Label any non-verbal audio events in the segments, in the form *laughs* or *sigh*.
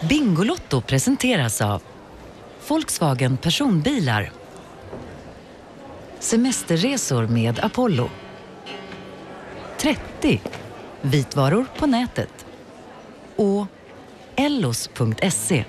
Bingolotto presenteras av Volkswagen Personbilar. Semesterresor med Apollo. 30 Vitvaror på nätet. Och ellos.se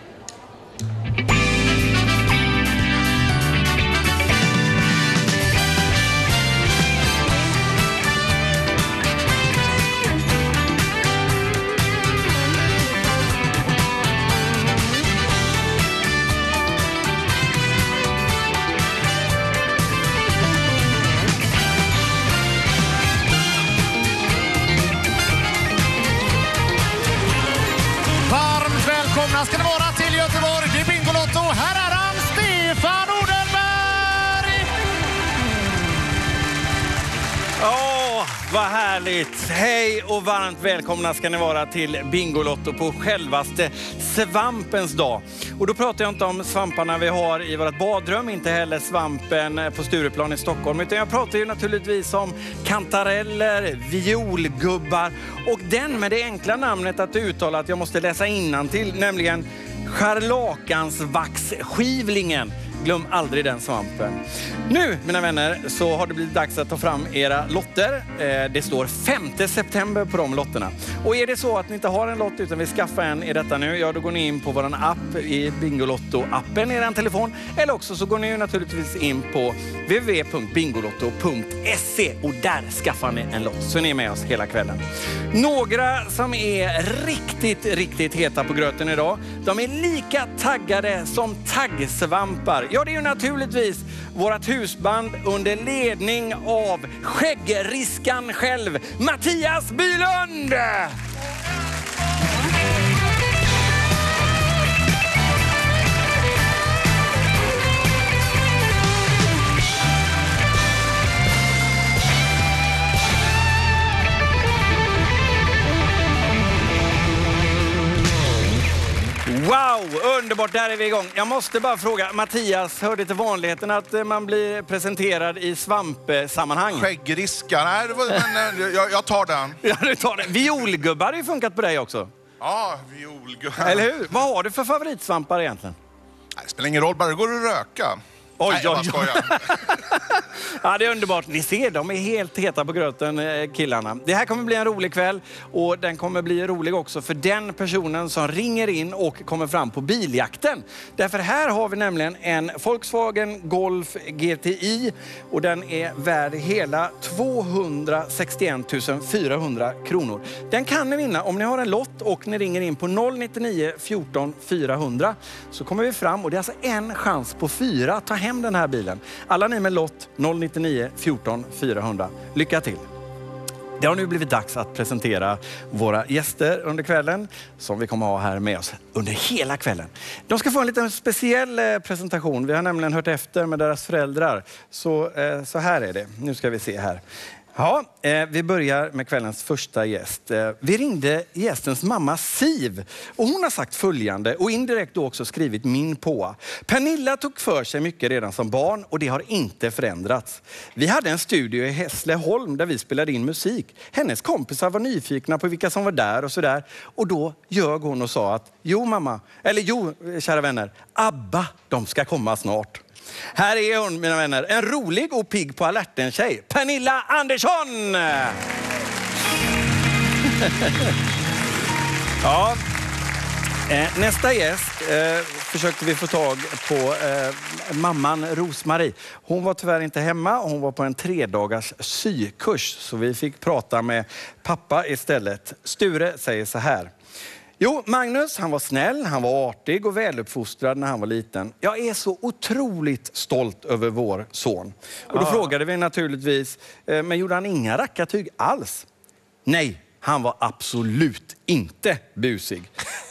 härligt! Hej och varmt välkomna ska ni vara till Bingolotto på självaste svampens dag. Och då pratar jag inte om svamparna vi har i vårt badrum, inte heller svampen på Stureplan i Stockholm, utan jag pratar ju naturligtvis om kantareller, violgubbar och den med det enkla namnet att uttala att jag måste läsa till, nämligen scharlakansvaxskivlingen. Glöm aldrig den svampen. Nu, mina vänner, så har det blivit dags att ta fram era lotter. Eh, det står 5 september på de lotterna. Och är det så att ni inte har en lott utan vill skaffa en i detta nu, ja då går ni in på vår app i Bingolotto-appen i er telefon. Eller också så går ni naturligtvis in på www.bingolotto.se och där skaffar ni en lott så ni är med oss hela kvällen. Några som är riktigt, riktigt heta på gröten idag, de är lika taggade som taggsvampar. Ja, det är ju naturligtvis vårt husband under ledning av skäggriskan själv, Mattias Bylund! Underbart, där är vi igång. Jag måste bara fråga, Mattias, hör det till vanligheten att eh, man blir presenterad i svampsammanhang? Skäggriska? Nej, men, eh, jag, jag tar den. *laughs* Ja, du tar det. Violgubbar har ju funkat på dig också. Ja, violgubbe. Eller hur? Vad har du för favoritsvampar egentligen? Det spelar ingen roll, bara det går att röka. Oj, Nej, jag bara oj, oj. skojar. *laughs* Ja, det är underbart. Ni ser, de är helt heta på gröten, eh, killarna. Det här kommer bli en rolig kväll och den kommer bli rolig också för den personen som ringer in och kommer fram på biljakten. Därför här har vi nämligen en Volkswagen Golf GTI och den är värd hela 261 400 kronor. Den kan ni vinna om ni har en lott och ni ringer in på 099 14 400 så kommer vi fram och det är alltså en chans på fyra ta hem den här bilen. Alla ni med lott 099 14 400. Lycka till! Det har nu blivit dags att presentera våra gäster under kvällen som vi kommer ha här med oss under hela kvällen. De ska få en liten speciell eh, presentation. Vi har nämligen hört efter med deras föräldrar. Så, eh, så här är det. Nu ska vi se här. Ja, eh, vi börjar med kvällens första gäst. Eh, vi ringde gästens mamma Siv och hon har sagt följande och indirekt då också skrivit min på. Pernilla tog för sig mycket redan som barn och det har inte förändrats. Vi hade en studio i Hässleholm där vi spelade in musik. Hennes kompisar var nyfikna på vilka som var där och sådär. Och då ljög hon och sa att jo mamma, eller jo kära vänner, ABBA, de ska komma snart. Här är hon mina vänner, en rolig och pigg på alerten tjej, Pernilla Andersson! *laughs* ja. Eh, nästa gäst eh, försökte vi få tag på eh, mamman Rosmarie. Hon var tyvärr inte hemma, hon var på en tredagars sykurs så vi fick prata med pappa istället. Sture säger så här. Jo, Magnus han var snäll, han var artig och väluppfostrad när han var liten. Jag är så otroligt stolt över vår son. Och då frågade vi naturligtvis, eh, men gjorde han inga rackartyg alls? Nej, han var absolut inte busig.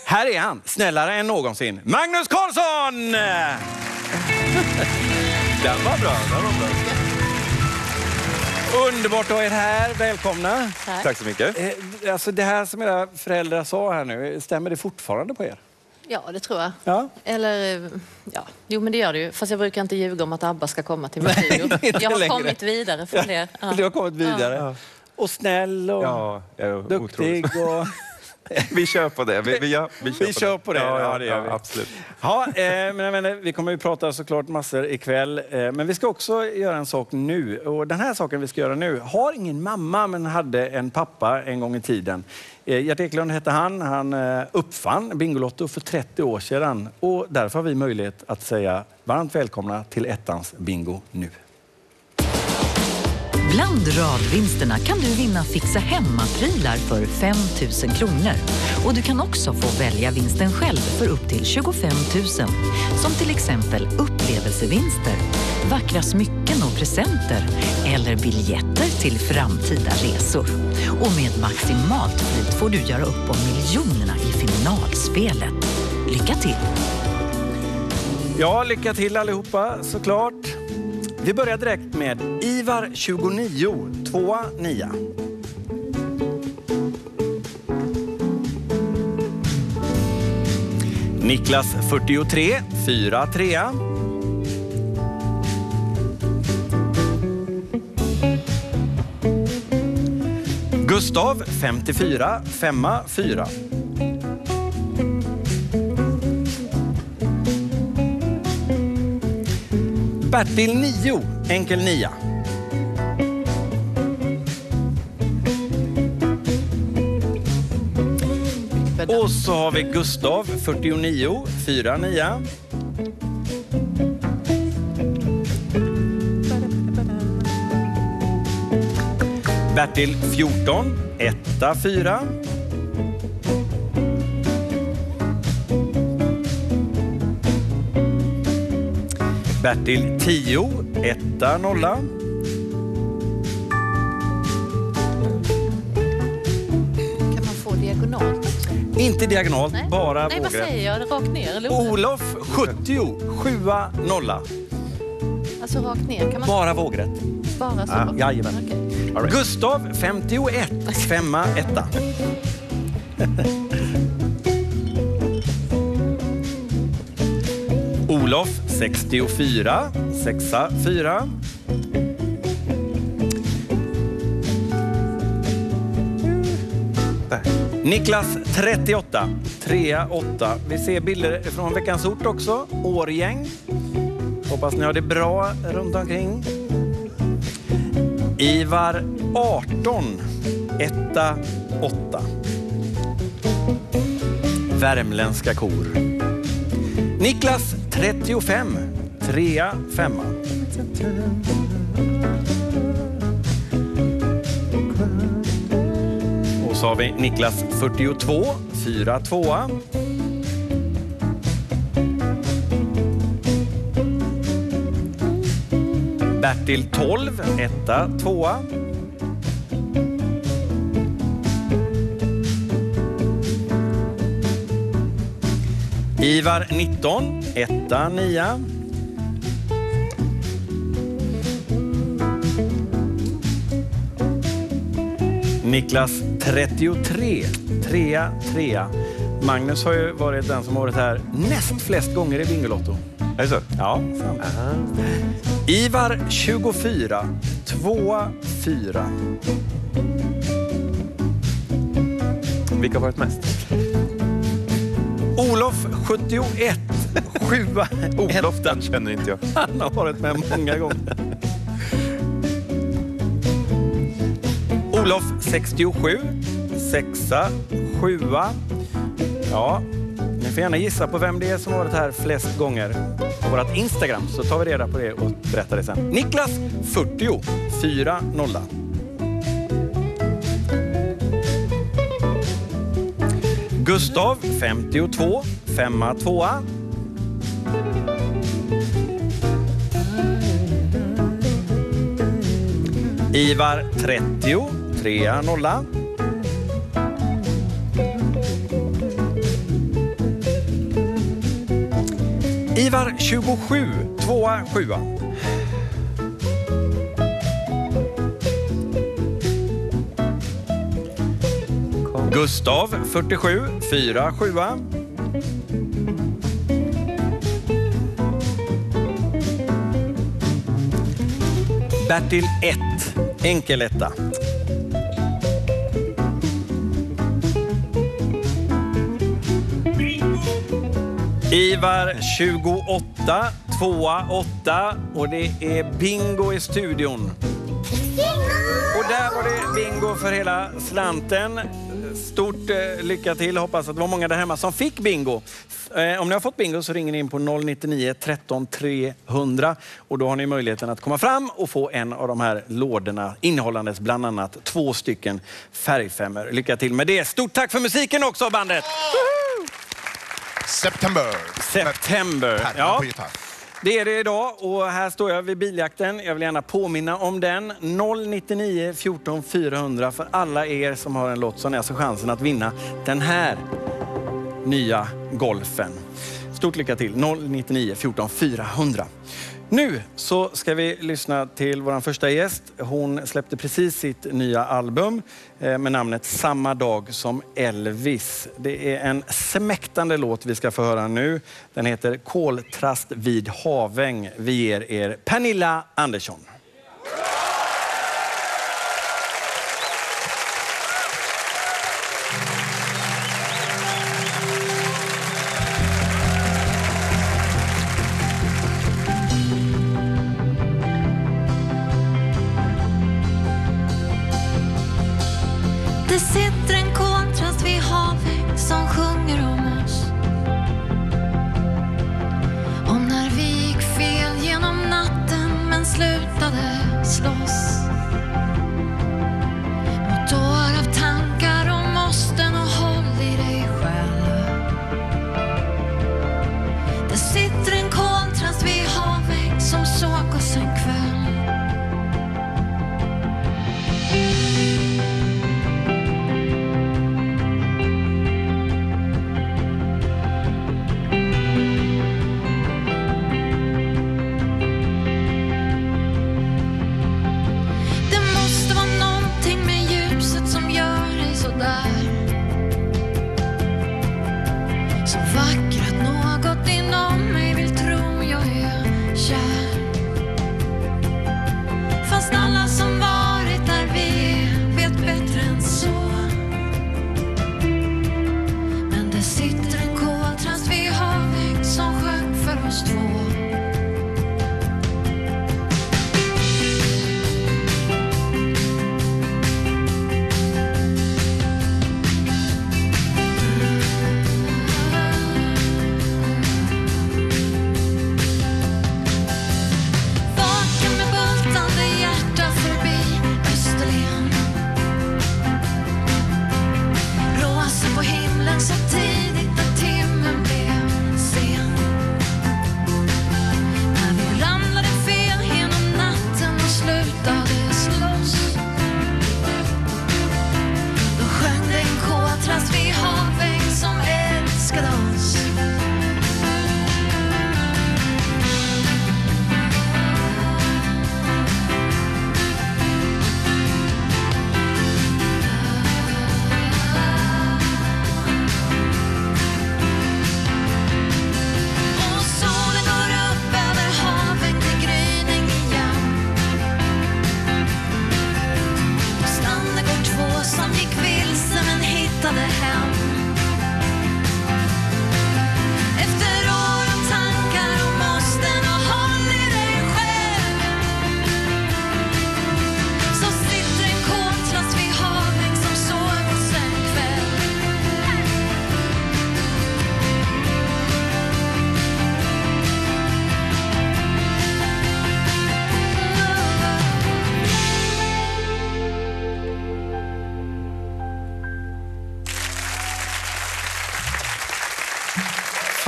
Här är han, snällare än någonsin. Magnus Karlsson! *laughs* Den var bra, den var bra. Underbart att ha er här, välkomna. Tack. Tack så mycket. Eh, Alltså det här som era föräldrar sa här nu, stämmer det fortfarande på er? Ja, det tror jag. Ja. Eller, eh, ja, jo men det gör det ju. Fast jag brukar inte ljuga om att ABBA ska komma till min studio. Jag har längre. kommit vidare från det. Ja. Du har kommit vidare. Och snäll och Ja, jag är duktig. Och... *laughs* *laughs* Vi kör på det. Vi, vi, gör, vi kör, Vi kör på det. Ja, Ja, det gör vi. Absolut. Ja, eh, mina vänner, vi kommer ju prata såklart massor ikväll. Eh, men vi ska också göra en sak nu. Och den här saken vi ska göra nu har ingen mamma men hade en pappa en gång i tiden. Eh, Gert Eklund hette han. Han eh, uppfann Bingolotto för 30 år sedan. Och därför har vi möjlighet att säga varmt välkomna till ettans bingo nu. Bland radvinsterna kan du vinna fixa hemma-prylar för 5 000 kronor. Och du kan också få välja vinsten själv för upp till 25 000. Som till exempel upplevelsevinster, vackra smycken och presenter eller biljetter till framtida resor. Och med maximalt flyt får du göra upp om miljonerna i finalspelet. Lycka till! Ja, lycka till allihopa såklart. Vi börjar direkt med Ivar 29, 2 9. Niklas 43, 4 3. Gustav 54, 5 4. Bertil 9, enkel 9. Och så har vi Gustav 49, 4 9. Bertil 14, 1 4. Bertil 10, 1 0. Kan man få diagonalt? Inte diagonalt, Nej. bara Nej, vad vågrätt. säger jag? Rakt ner eller? Olof 70, 7 0. Alltså rakt ner? Kan man Bara vågrätt. bara så? Ja, jajamän. Okej. Gustav 51, 5 1. Olof 64, 6 4. Där. Niklas 38, 3 8. Vi ser bilder från Veckans Ort också. Årgäng. Hoppas ni har det bra runt omkring. Ivar 18, 1 8. Värmländska kor. Niklas 35. Trea, femma. Och så har vi Niklas 42, fyra, tvåa. Bertil 12, etta, tvåa. Ivar 19, 1 9. Niklas 33, 3 3. Magnus har ju varit den som har varit här näst flest gånger i Bingolotto. Är det så? Ja, sant. Ivar 24, 2 4. Vilka har varit mest? Olof 71, 7 Olof, den känner inte jag. Han har varit med många gånger. Olof 67, 6 7 Ja, ni får gärna gissa på vem det är som varit här flest gånger på vårt Instagram så tar vi reda på det och berättar det sen. Niklas 40, 4 0. Gustav 52, femma tvåa. Ivar 30, trea nolla. Ivar 27, tvåa sjua. Gustav 47, 4 7 Bertil 1, enkel etta. Ivar 28, 2 8 och det är bingo i studion. Och där var det bingo för hela slanten. Stort eh, lycka till. Hoppas att det var många där hemma som fick bingo. Eh, om ni har fått bingo så ringer ni in på 099 13 300 och då har ni möjligheten att komma fram och få en av de här lådorna innehållandes bland annat två stycken färgfemmor. Lycka till med det. Stort tack för musiken också bandet! September. September. Ja. Det är det idag och här står jag vid biljakten. Jag vill gärna påminna om den. 099 14 400 för alla er som har en lott så har ni alltså chansen att vinna den här nya golfen. Stort lycka till. 099 14 400. Nu så ska vi lyssna till vår första gäst. Hon släppte precis sitt nya album eh, med namnet Samma dag som Elvis. Det är en smäktande låt vi ska få höra nu. Den heter Koltrast vid Haväng. Vi ger er Pernilla Andersson.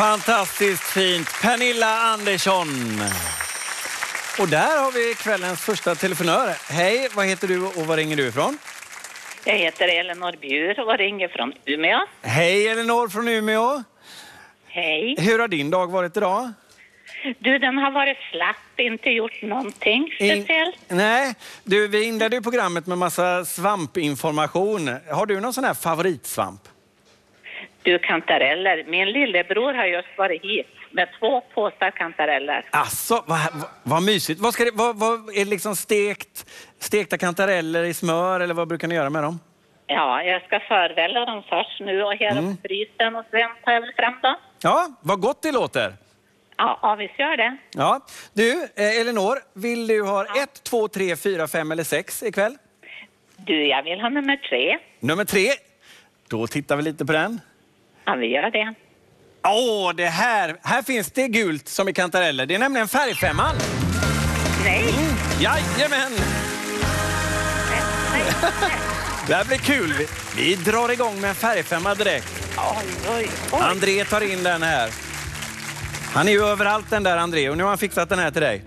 Fantastiskt fint. Pernilla Andersson. Och där har vi kvällens första telefonör. Hej, vad heter du och var ringer du ifrån? Jag heter Elinor Bjur och ringer från Umeå. Hej Elinor från Umeå. Hej. Hur har din dag varit idag? Du, den har varit slapp, inte gjort någonting In- speciellt. Nej, du, vi inledde ju programmet med massa svampinformation. Har du någon sån här favoritsvamp? Du, kantareller. Min lillebror har just varit hit med två påsar kantareller. Alltså, vad, vad, vad mysigt. Vad, ska det, vad, vad är det liksom stekt, stekta kantareller i smör eller vad brukar ni göra med dem? Ja, jag ska förvälla dem först nu och hela Mm. frysen och sen tar jag väl fram dem. Ja, vad gott det låter. Ja, ja visst gör det. Ja. Du, eh, Elinor, vill du ha ett, två, tre, fyra, fem eller sex ikväll? Du, jag vill ha nummer tre. Nummer tre. Då tittar vi lite på den. Ja, vi gör det. Åh, det här. Här finns det gult som i kantareller. Det är nämligen färgfemman. Nej, Jajamän! nej, nej. *laughs* Det här blir kul. Vi, vi drar igång med en färgfemma direkt. Oj, oj, oj. André tar in den här. Han är ju överallt den där André och nu har han fixat den här till dig.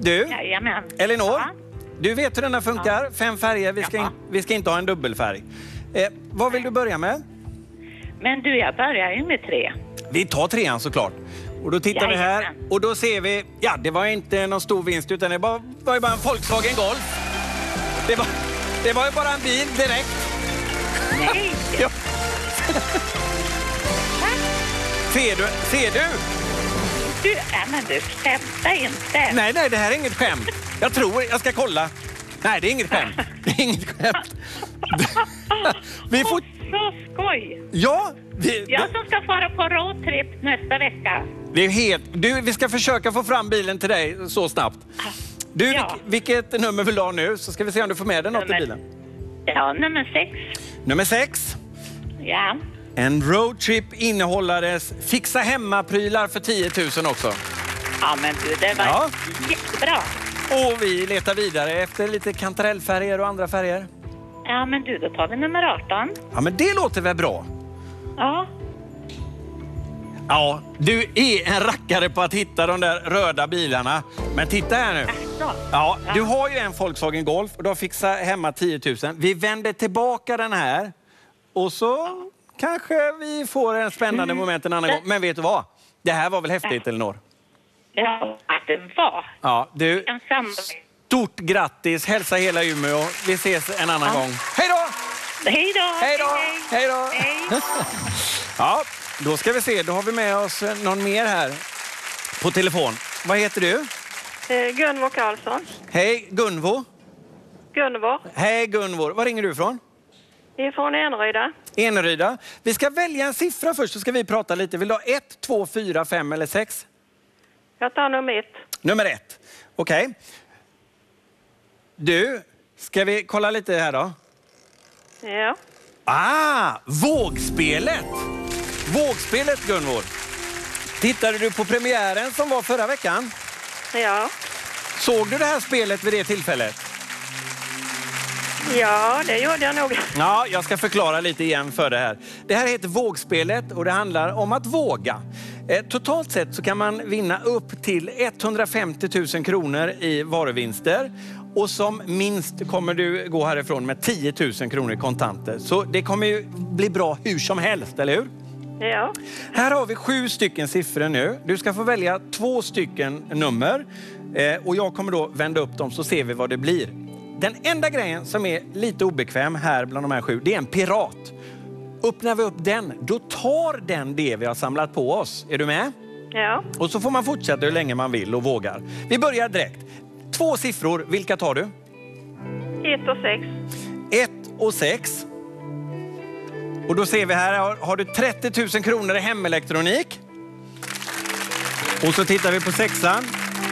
Du, Jajamän. Elinor, Ja. du vet hur den här funkar. Fem färger, vi ska, in, Ja. vi ska inte ha en dubbelfärg. Eh, vad vill du börja med? Men du, jag börjar ju med tre. Vi tar trean såklart. Och då tittar vi här Jajamän. och då ser vi, ja det var inte någon stor vinst utan det var, var ju bara en Volkswagen Golf. Det var, det var ju bara en bil direkt. Nej, *laughs* Ja. Ser du? Ser du? du, nej, men du skämtar inte. Nej, nej, det här är inget skämt. Jag tror, jag ska kolla. Nej, det är inget skämt. Det är inget skämt. *laughs* Vi får... Så skoj! Ja, vi, Jag som ska fara på roadtrip nästa vecka. det är helt... Du, vi ska försöka få fram bilen till dig så snabbt. Du, Ja. vilk, vilket nummer vill du ha nu? Så ska vi se om du får med dig något i Nummer- bilen. Ja, nummer sex. Nummer sex. Ja. En roadtrip innehållares fixa hemma-prylar för 10 000 också. Ja, men du, det var Ja. jättebra. Och vi letar vidare efter lite kantarellfärger och andra färger. Ja, men du, då tar vi nummer 18. Ja, men det låter väl bra? Ja, Ja, du är en rackare på att hitta de där röda bilarna. Men titta här nu. Ja, du har ju en Volkswagen Golf och du har fixat hemma 10 000. Vi vänder tillbaka den här och så kanske vi får en spännande moment en annan gång. Men vet du vad? Det här var väl häftigt, Elinor? Ja, att det var. Ja, du, stort grattis. Hälsa hela Umeå. Vi ses en annan gång. Hej då! Hej då! Hej då! Hej då! Hej. *laughs* Ja, då ska vi se. Då har vi med oss någon mer här på telefon. Vad heter du? Eh, Gunvor Karlsson. Hej Gunvo. Gunvor. Hej Gunvor. Var ringer du ifrån? Ifrån Eneryda. Eneryda. Vi ska välja en siffra först så ska vi prata lite. Vill du ha 1, 2, 4, 5 eller 6? Jag tar nummer ett. Nummer ett. Okej. Du, ska vi kolla lite här då? Ja. Ah, vågspelet! Vågspelet Gunvor. Tittade du på premiären som var förra veckan? Ja. Såg du det här spelet vid det tillfället? Ja, det gjorde jag nog. Ja, jag ska förklara lite igen för det här. Det här heter Vågspelet och det handlar om att våga. Eh, Totalt sett så kan man vinna upp till 150 000 kronor i varuvinster. Och som minst kommer du gå härifrån med 10 000 kronor i kontanter. Så det kommer ju bli bra hur som helst, eller hur? Ja. Här har vi sju stycken siffror nu. Du ska få välja två stycken nummer. Eh, och jag kommer då vända upp dem så ser vi vad det blir. Den enda grejen som är lite obekväm här bland de här sju, det är en pirat. Öppnar vi upp den, då tar den det vi har samlat på oss. Är du med? Ja. Och så får man fortsätta hur länge man vill och vågar. Vi börjar direkt. Två siffror, vilka tar du? Ett och sex. 1 och 6. Och då ser vi här, har, har du 30 000 kronor i hemelektronik. Och så tittar vi på sexan.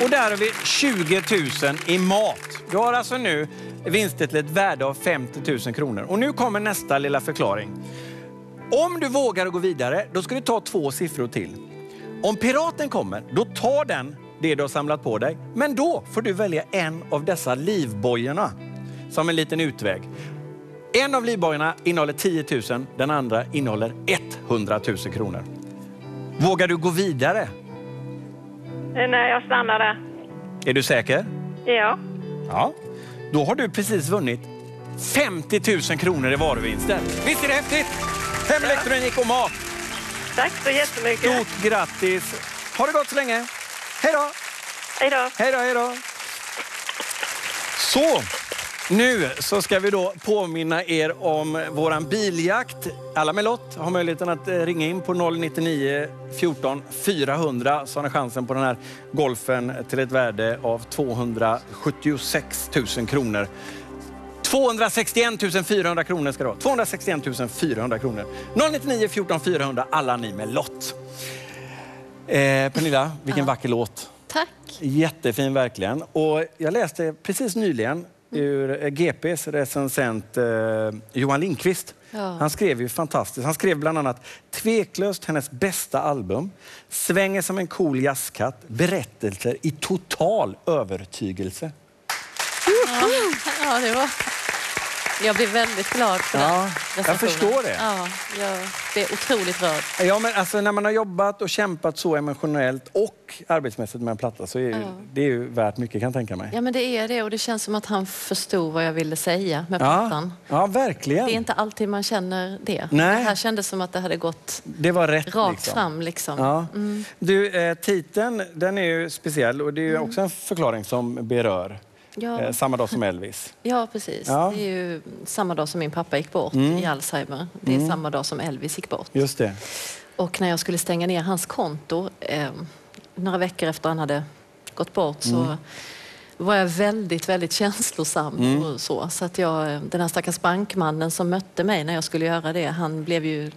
Och där har vi 20 000 i mat. Du har alltså nu vinster till ett värde av 50 000 kronor. Och nu kommer nästa lilla förklaring. Om du vågar gå vidare, då ska du ta två siffror till. Om piraten kommer, då tar den det du har samlat på dig. Men då får du välja en av dessa livbojorna som en liten utväg. En av livbojorna innehåller 10 000, den andra innehåller 100 000 kronor. Vågar du gå vidare? Eh, Nej, jag stannar där. Är du säker? Ja. Ja. Då har du precis vunnit 50 000 kronor i varuvinster. Visst är det häftigt? Hemelektronik och mat. Tack så jättemycket. Stort grattis! Ha det gott så länge. Hej då! Hej då. Hej då, hej då! Så, nu så ska vi då påminna er om våran biljakt. Alla med lott har möjligheten att eh, ringa in på 099 14 400 så har ni chansen på den här golfen till ett värde av 276 000 kronor. 261 400 kronor ska det vara. 261 400 kronor. 099 14 400 alla ni med lott. Eh, Pernilla, vilken vacker låt. Tack. Jättefin verkligen. Och jag läste precis nyligen ur eh, GPs recensent eh, Johan Lindqvist. Ja. Han skrev ju fantastiskt. Han skrev bland annat tveklöst hennes bästa album, svänger som en cool jazzkatt, berättelser i total övertygelse. Ja, det var... Jag blev väldigt glad för Ja, den jag recensionen. förstår det. Ja, jag blev otroligt rörd. Ja, men alltså, när man har jobbat och kämpat så emotionellt och arbetsmässigt med en platta så är ju, Ja. det är ju värt mycket kan jag tänka mig. Ja, men det är det och det känns som att han förstod vad jag ville säga med Ja, plattan. ja verkligen. Det är inte alltid man känner det. Nej. Det här kändes som att det hade gått Det var rätt. rakt liksom. fram. Liksom. Ja. Mm. Du, eh, titeln den är ju speciell och det är ju också en förklaring som berör. Ja. Eh, samma dag som Elvis. Ja, precis. Ja. Det är ju samma dag som min pappa gick bort Mm. i Alzheimer. Det är Mm. samma dag som Elvis gick bort. Just det. Och när jag skulle stänga ner hans konto eh, några veckor efter han hade gått bort så Mm. var jag väldigt, väldigt känslosam. Mm. Och så. så att jag, eh, den här stackars bankmannen som mötte mig när jag skulle göra det, han blev ju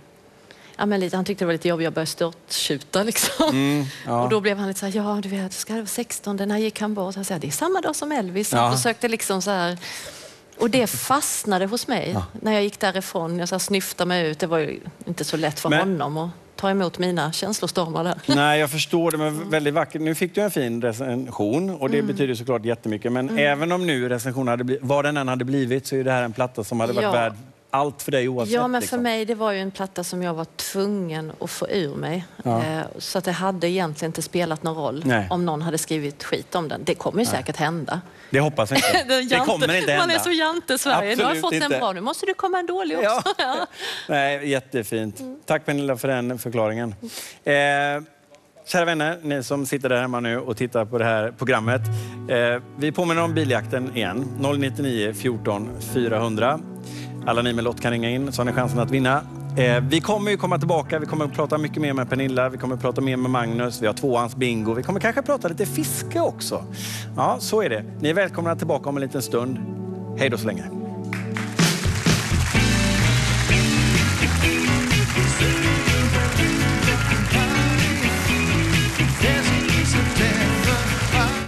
Ja, men lite, han tyckte det var lite jobbigt, jag började störttjuta liksom. Mm, ja. Och då blev han lite så här, ja du vet, ska det vara 16, när gick han bort? Han sa, det är samma dag som Elvis. Han Ja. försökte liksom så här, och det fastnade hos mig när jag gick därifrån. Jag så här snyftade mig ut, det var ju inte så lätt för Men- honom att ta emot mina känslostormar där. Nej, jag förstår det, men *laughs* väldigt vackert. Nu fick du en fin recension och det Mm. betyder såklart jättemycket. Men Mm. även om nu recensionen hade blivit, vad den än hade blivit så är det här en platta som hade varit Ja. värd allt för dig oavsett. Ja, men för liksom. mig det var ju en platta som jag var tvungen att få ur mig. Ja. Eh, Så det hade egentligen inte spelat någon roll Nej. om någon hade skrivit skit om den. Det kommer ju Nej. säkert hända. Det hoppas jag inte. *laughs* Det det kommer inte hända. Man är så jante Sverige. nu har Absolut fått inte. en bra, nu måste du komma en dålig också. *laughs* Ja. *laughs* Nej, jättefint. Tack Pernilla för den förklaringen. Eh, kära vänner, ni som sitter där hemma nu och tittar på det här programmet. Eh, vi påminner om biljakten igen. 099 14 400. Alla ni med lott kan ringa in så har ni chansen att vinna. Eh, vi kommer ju komma tillbaka. Vi kommer att prata mycket mer med Pernilla. Vi kommer att prata mer med Magnus. Vi har tvåans bingo. Vi kommer kanske prata lite fiske också. Ja, så är det. Ni är välkomna tillbaka om en liten stund. Hej då så länge.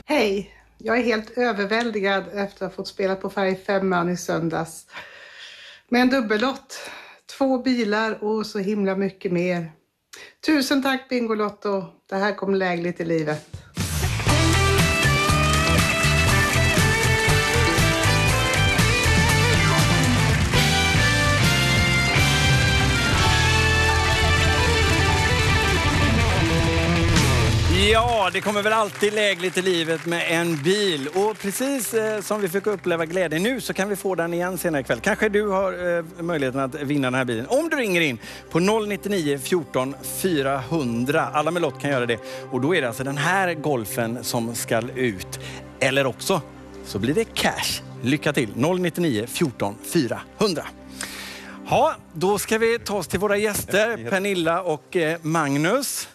Hej! Jag är helt överväldigad efter att ha fått spela på Färgfemman i söndags. Med en dubbellott, två bilar och så himla mycket mer. Tusen tack Bingolotto! Det här kom lägligt i livet. Ja, det kommer väl alltid lägligt i livet med en bil. Och precis eh, som vi fick uppleva glädje nu så kan vi få den igen senare ikväll. Kanske du har eh, möjligheten att vinna den här bilen. Om du ringer in på 099 14 400. Alla med lott kan göra det. Och då är det alltså den här golfen som ska ut. Eller också så blir det cash. Lycka till! 099 14 400. Ja, då ska vi ta oss till våra gäster, Pernilla och eh, Magnus.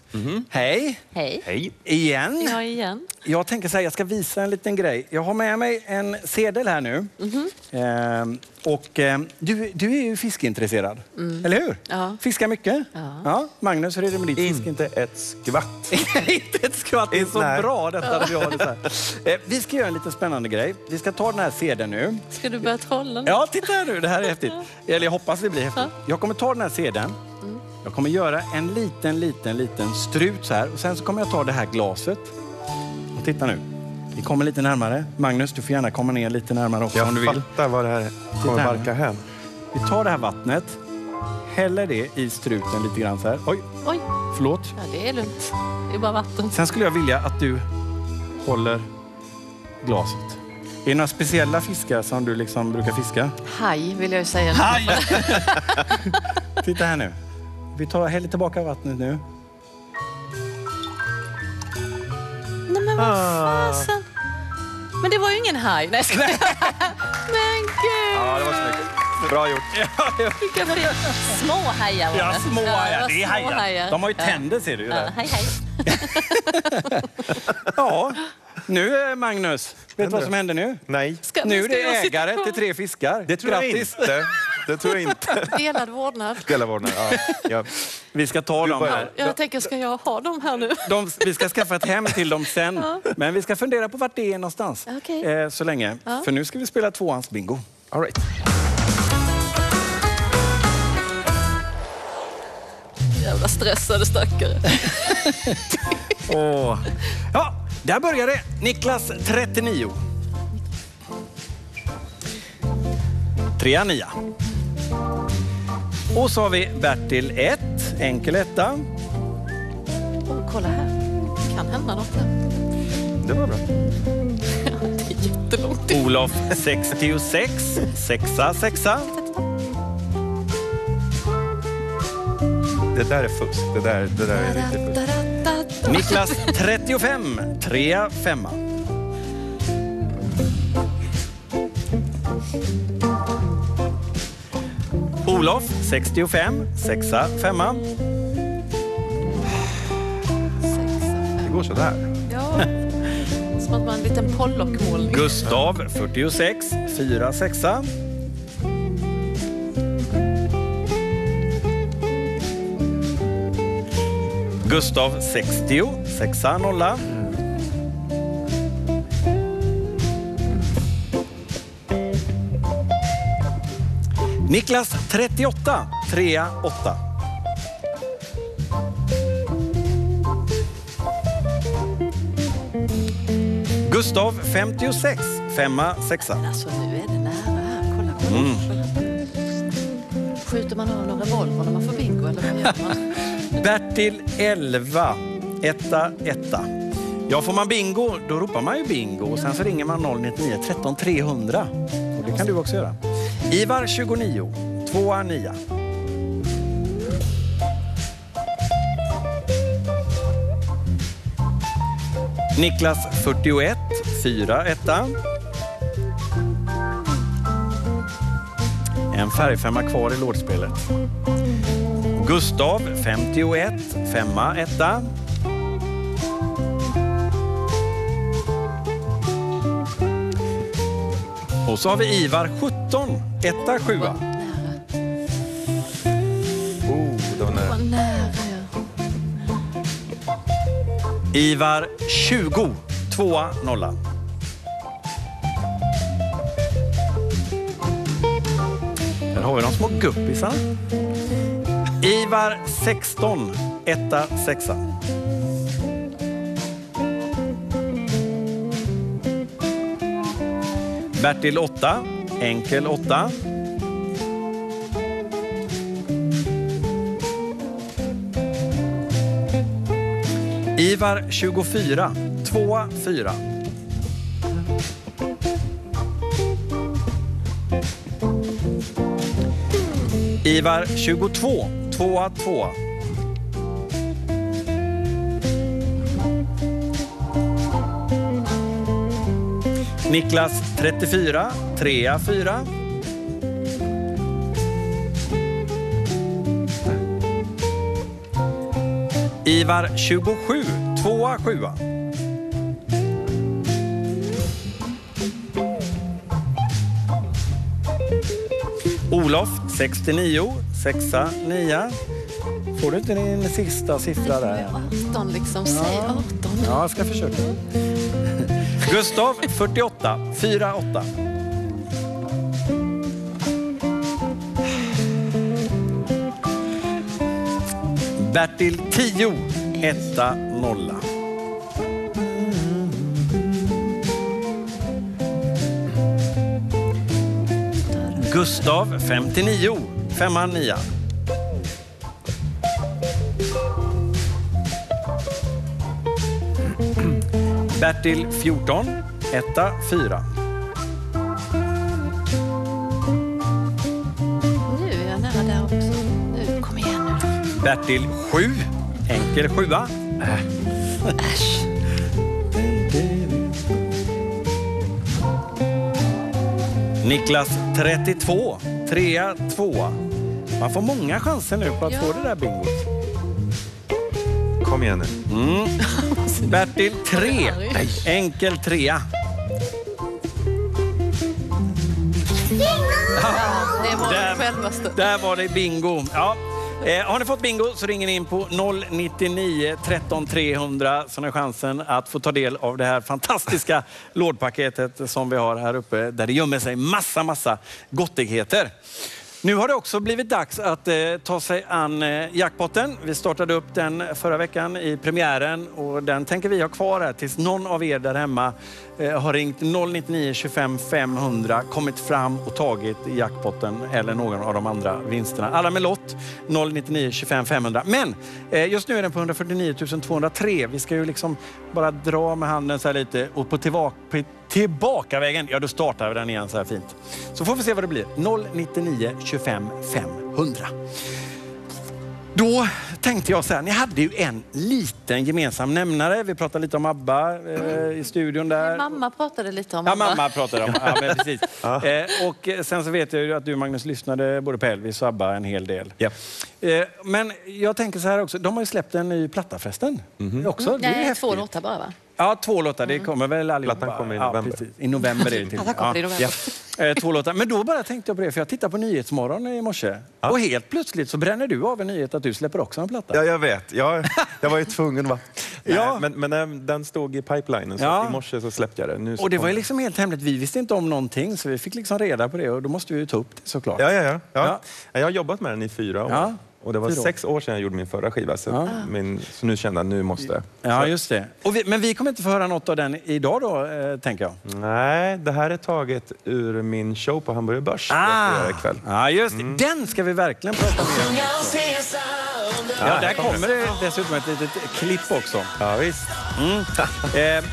Hej! Hej. Hej. Igen. Ja, igen. Jag tänker säga, jag ska visa en liten grej. Jag har med mig en sedel här nu. Mhm. Ehm, och ehm, du, du är ju fiskeintresserad, Mm. eller hur? Ja. Fiskar mycket? Ja. Magnus, hur är det med ditt fiske? Inte ett skvatt. *laughs* inte ett skvatt, det är så Nej. bra detta att vi har det så här. Eh, Vi ska göra en liten spännande grej. Vi ska ta den här sedeln nu. Ska du börja trolla nu? Ja, titta här nu. Det här är häftigt. Eller jag hoppas det blir häftigt. Jag kommer ta den här sedeln. Jag kommer göra en liten, liten, liten strut så här. Och sen så kommer jag ta det här glaset. Och titta nu. Vi kommer lite närmare. Magnus, du får gärna komma ner lite närmare också om du Jag vill. fattar vad det här kommer barka hän. Vi tar det här vattnet, häller det i struten lite grann så här. Oj, Oj, förlåt. ja, det är lugnt. Det är bara vatten. Sen skulle jag vilja att du håller glaset. Är det några speciella fiskar som du liksom brukar fiska? Haj vill jag ju säga. Haj! *laughs* Titta här nu. Vi tar, häller tillbaka vattnet nu. Nej men vad Ah. fasen. Men det var ju ingen haj. Nej, jag. *laughs* Men gud. Ja, det var snyggt. Bra gjort. Vilka fina- Små hajar var Ja, det. små hajar. var Det är små hajar. De har ju Ja. tänder ser du ju Ja, hej hej. *laughs* Ja, nu eh, Magnus. Vet du vad som händer nu? Nej. Ska- Nu är det jag ägare till tre fiskar. Det tror jag Grattis. inte. Det tror jag inte. Delad vårdnad. Delad vårdnad. Ja. Ja. Vi ska ta dem bara- här. Jag tänker, ska jag ha dem här nu? De, vi ska skaffa ett hem till dem sen. Men vi ska fundera på vart det är någonstans. Okej. Eh, så länge. Ja. För nu ska vi spela tvåans bingo. All right. Jävla stressade stackare. *laughs* Åh. Ja, där börjar det. Niklas 39. Trea, nia. Och så har vi Bertil 1, enkel etta. Oh, kolla här. Det kan hända något här. Det var bra. *laughs* Det är jättelångt. Olof 66, sexa, sexa. Det där är fusk. Det där, det där är riktigt fusk. Niklas 35, trea, femma. Olof 65, sexa, femma. Det går sådär. Ja. Som att man har en liten pollockmålning. Gustav 46, fyra, sexa. Gustav 60, sexa, nolla. Niklas 38, trea, åtta. Gustav 56, femma, sexa. Alltså nu är det nära här. Kolla, kolla. Mm. Skjuter man av någon revolver när man får bingo eller vad gör man? *laughs* Bertil 11, etta, etta. Ja, får man bingo, då ropar man ju bingo och sen så ringer man 099 13 300. Och det kan du också göra. Ivar 29, tvåa, nia. Niklas 41, fyra, etta. En färgfemma kvar i lådspelet. Gustav 51, femma, etta. Och så har vi Ivar 17, etta, sjua. Nära. Oh, det var nära. Ivar 20, tvåa, nolla. Där har vi de små guppisarna. Ivar 16, etta, sexa. Bertil 8, enkel åtta. Ivar 24, tvåa, fyra. Ivar 22, tvåa, tvåa. Niklas 34, trea, fyra. Ivar 27, tvåa, sjua. Olof 69, sexa, nia. Får du inte din sista siffra där? 18 liksom. Säg 18. Ja, jag ska försöka. Gustav 48, 4, 8. Bertil 10, 1, 0. Gustav 59, 5, 9. Bertil 14, 1, 4. Nu är jag nära där också. Nu, kom igen nu. Bertil 7, enkel 7. Äsch. Niklas 32, 3, 2. Man får många chanser nu på att Ja. få det där bingot. Kom igen nu. Mm. Bertil 3, enkel 3. Det var Där- det självaste. Där var det bingo. Ja. Eh, har ni fått bingo så ringer ni in på 099 13 300 så har ni chansen att få ta del av det här fantastiska lådpaketet som vi har här uppe där det gömmer sig massa, massa gottigheter. Nu har det också blivit dags att eh, ta sig an eh, jackpotten. Vi startade upp den förra veckan i premiären och den tänker vi ha kvar här tills någon av er där hemma eh, har ringt 099 25 500, kommit fram och tagit jackpotten eller någon av de andra vinsterna. Alla med lott 099 25 500. Men eh, just nu är den på 149 203. Vi ska ju liksom bara dra med handen så här lite och på tillbaka, tillbakavägen, ja då startar vi den igen så här fint. Så får vi se vad det blir. 099 25 500. Då tänkte jag så här, ni hade ju en liten gemensam nämnare. Vi pratade lite om ABBA eh, i studion där. Mamma pratade lite om Ja, Abba. mamma pratade om. Ja, men precis. *laughs* Eh, och sen så vet jag ju att du Magnus lyssnade både på Elvis och ABBA en hel del. Ja. Eh, men jag tänker så här också, de har ju släppt en ny platta förresten. Också. Det är ju Nej, två låtar bara va? Ja, två låtar. Det kommer väl allihopa. Plattan kommer i Ja, november. precis. I november är det till. I november. Eh, Två låtar. Men då bara tänkte jag på det, för jag tittade på Nyhetsmorgon i morse. Och helt plötsligt så bränner du av en nyhet att du släpper också en platta. Ja, jag vet. Jag, jag var ju tvungen va. *laughs* Nej, Ja. Men, men den- den stod i pipelinen så Ja. i morse så släppte jag så Och det var ju liksom helt hemligt. Vi visste inte om någonting, så vi fick liksom reda på det och då måste vi ju ta upp det såklart. Ja, ja, ja. Ja. ja. Jag har jobbat med den i fyra år. Ja, Och det var fyra år. sex år sedan jag gjorde min förra skiva. Så, min, så nu kände jag nu måste... Ja, just det. Och vi, men vi kommer inte få höra något av den idag då, eh, tänker jag. Nej, det här är taget ur min show på Hamburger Börs. jag ska göra ikväll. Ja, just det. Den ska vi verkligen prata mer om. Ja, där kommer det dessutom ett litet klipp också. Ja, visst. *laughs* Eh,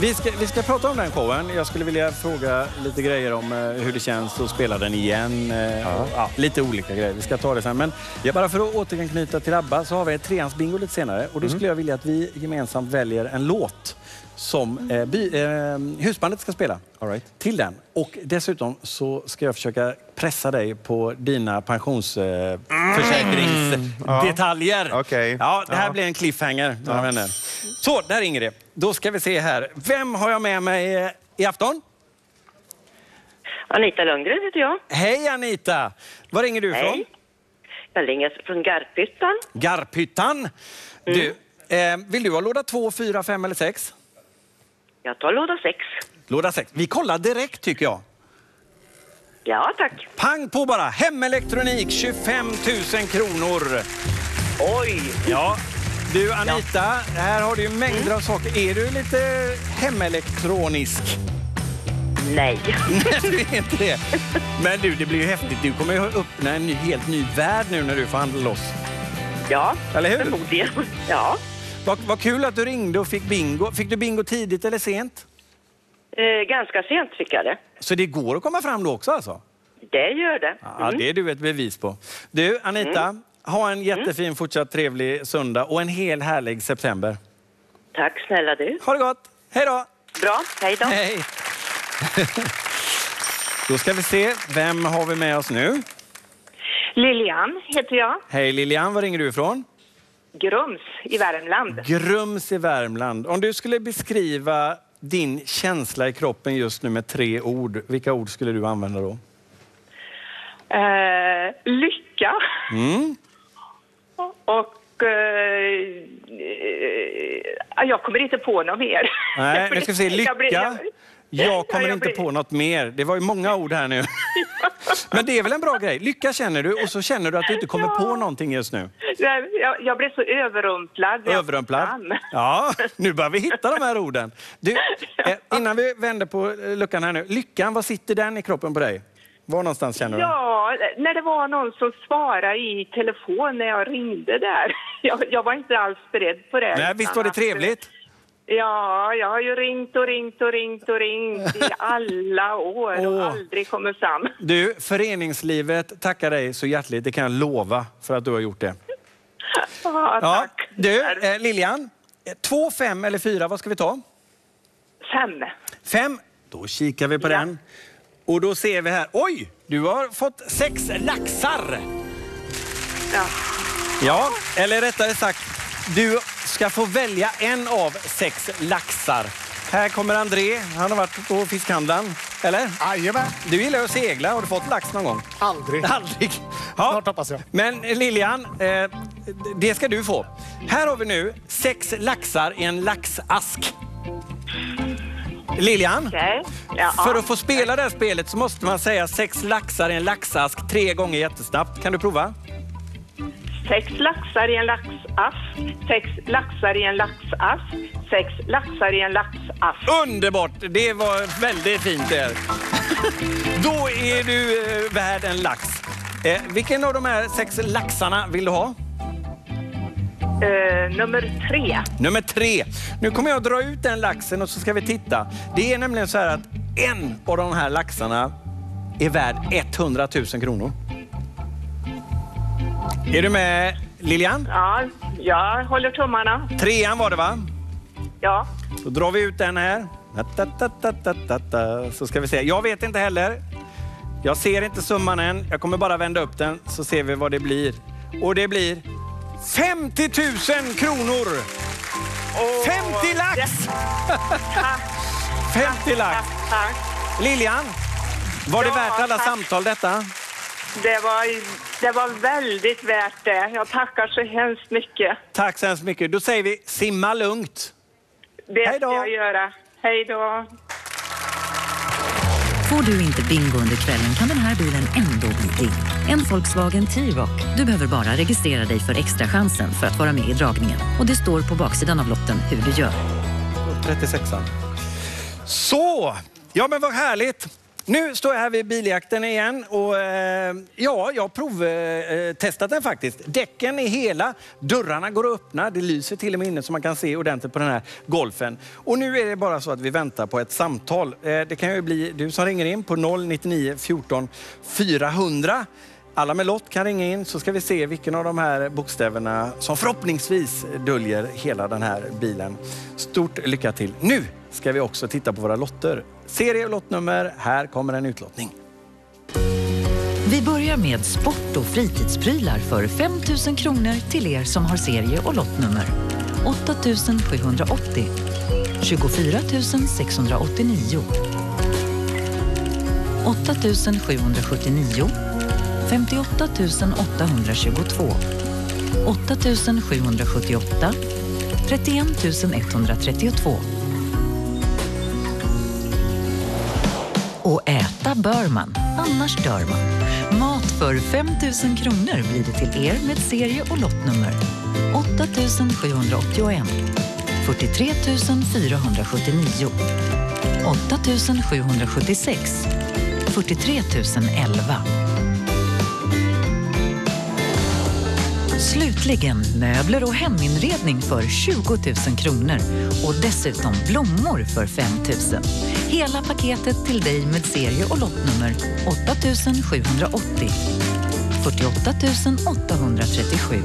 vi, ska, vi ska prata om den showen. Jag skulle vilja fråga lite grejer om eh, hur det känns att spela den igen. Eh, och, ja, lite olika grejer. Vi ska ta det sen. Men bara för att återknyta till ABBA så har vi ett treans-bingo lite senare. Och då skulle jag vilja att vi gemensamt väljer en låt som eh, by, eh, husbandet ska spela All right. till den. Och dessutom så ska jag försöka pressa dig på dina pensionsförsäkringsdetaljer. Mm. Okej. Ja, det här Ja. blir en cliffhanger, mina vänner. Så, där ringer det. Då ska vi se här. Vem har jag med mig eh, i afton? Anita Lundgren heter jag. Hej Anita! Var ringer du ifrån? Jag ringer från Garphyttan. Garphyttan. Du, eh, vill du ha låda 2, 4, 5 eller 6? Jag tar låda sex. Låda 6. Vi kollar direkt tycker jag. Ja, tack. Pang på bara! Hemelektronik 25 000 kronor. Oj! Ja. Du Anita, här har du ju mängder av saker. Är du lite hemelektronisk? Nej. *laughs* Nej, du är inte det. Men du, det blir ju häftigt. Du kommer ju öppna en ny, helt ny värld nu när du får handla loss. Ja, Eller hur? förmodligen. Ja. Vad, vad kul att du ringde och fick bingo. Fick du bingo tidigt eller sent? Eh, ganska sent fick jag det. Så det går att komma fram då också alltså? Det gör det. Ja, det är du ett bevis på. Du, Anita, Mm. ha en jättefin fortsatt trevlig söndag och en hel härlig september. Tack snälla du. Ha det gott! Hej då! Bra, hej då. Hej! *laughs* Då ska vi se, vem har vi med oss nu? Lilian heter jag. Hej Lilian, var ringer du ifrån? Grums i Värmland. Grums i Värmland. Om du skulle beskriva din känsla i kroppen just nu med tre ord, vilka ord skulle du använda då? Eh, lycka. Mm. Och... Eh, eh, jag kommer inte på något mer. Nej, nu ska vi se. Lycka. Jag kommer inte på något mer. Det var ju många ord här nu. Men det är väl en bra grej? Lycka känner du och så känner du att du inte kommer på någonting just nu. Jag, jag blev så överrumplad. Överrumplad. Ja, nu börjar vi hitta de här orden. Du, eh, innan vi vänder på eh, luckan här nu. Lyckan, vad sitter den i kroppen på dig? Var någonstans känner du? Ja, när det var någon som svarade i telefon när jag ringde där. *laughs* Jag, jag var inte alls beredd på det. Nej, visst var det trevligt? Ja, jag har ju ringt och ringt och ringt och ringt i *laughs* alla år och Åh. aldrig kommit fram. Du, föreningslivet tackar dig så hjärtligt. Det kan jag lova för att du har gjort det. *laughs* Ja, Ja, tack. du, eh, Lilian. eh, Två, fem eller fyra, vad ska vi ta? Fem. Fem. Då kikar vi på Ja. den. Och då ser vi här. Oj, du har fått sex laxar. Ja. Ja, eller rättare sagt, du ska få välja en av sex laxar Här kommer André. Han har varit på fiskhandlaren. Eller? Jajamän. Du gillar att segla. Har du fått lax någon gång? Aldrig. *laughs* Aldrig. Ja. Snart hoppas jag. Men Lilian, eh, det ska du få. Här har vi nu sex laxar i en laxask. Lilian, Okej. Ja. för att få spela det här spelet så måste man säga sex laxar i en laxask tre gånger jättesnabbt. Kan du prova? Sex laxar i en laxask. Sex laxar i en laxask. Sex laxar i en laxask. Underbart! Det var väldigt fint det. Då är du eh, värd en lax. Eh, vilken av de här sex laxarna vill du ha? Eh, nummer tre. Nummer tre. Nu kommer jag dra ut den laxen och så ska vi titta. Det är nämligen så här att en av de här laxarna är värd 100 000 kronor. Är du med Lilian? Ja, jag håller tummarna. Trean var det va? Ja. Då drar vi ut den här. Så ska vi se. Jag vet inte heller. Jag ser inte summan än. Jag kommer bara vända upp den så ser vi vad det blir. Och det blir 50 000 kronor! 50 lax! *laughs* 50 lax! Lilian, var det Ja, värt alla tack. samtal detta? Det var, det var väldigt värt det. Jag tackar så hemskt mycket. Tack så hemskt mycket. Då säger vi simma lugnt. Det Hej då. ska jag göra. Hej då. Får du inte bingo under kvällen kan den här bilen ändå bli din. En Volkswagen T-Rock. Du behöver bara registrera dig för extra chansen för att vara med i dragningen. Och det står på baksidan av lotten hur du gör. 36 Så, ja men vad härligt. Nu står jag här vid biljakten igen och eh, ja, jag har provtestat den faktiskt. Däcken är hela, dörrarna går att öppna, det lyser till och med inne så man kan se ordentligt på den här golfen. Och nu är det bara så att vi väntar på ett samtal. Eh, det kan ju bli du som ringer in på 099 14 400. Alla med lott kan ringa in så ska vi se vilken av de här bokstäverna som förhoppningsvis döljer hela den här bilen. Stort lycka till. Nu ska vi också titta på våra lotter. Serie och lottnummer. Här kommer en utlottning. Vi börjar med sport och fritidsprylar för 5 000 kronor till er som har serie och lottnummer. 8 780 24 689 8 779 58 822 8 778 31 132 Och äta bör man, annars dör man. Mat för 5 000 kronor blir det till er med serie och lottnummer. 8 781 43 479 8 776 43 011 Äntligen möbler och heminredning för 20 000 kronor och dessutom blommor för 5 000. Hela paketet till dig med serie och lottnummer 8 780 48 837.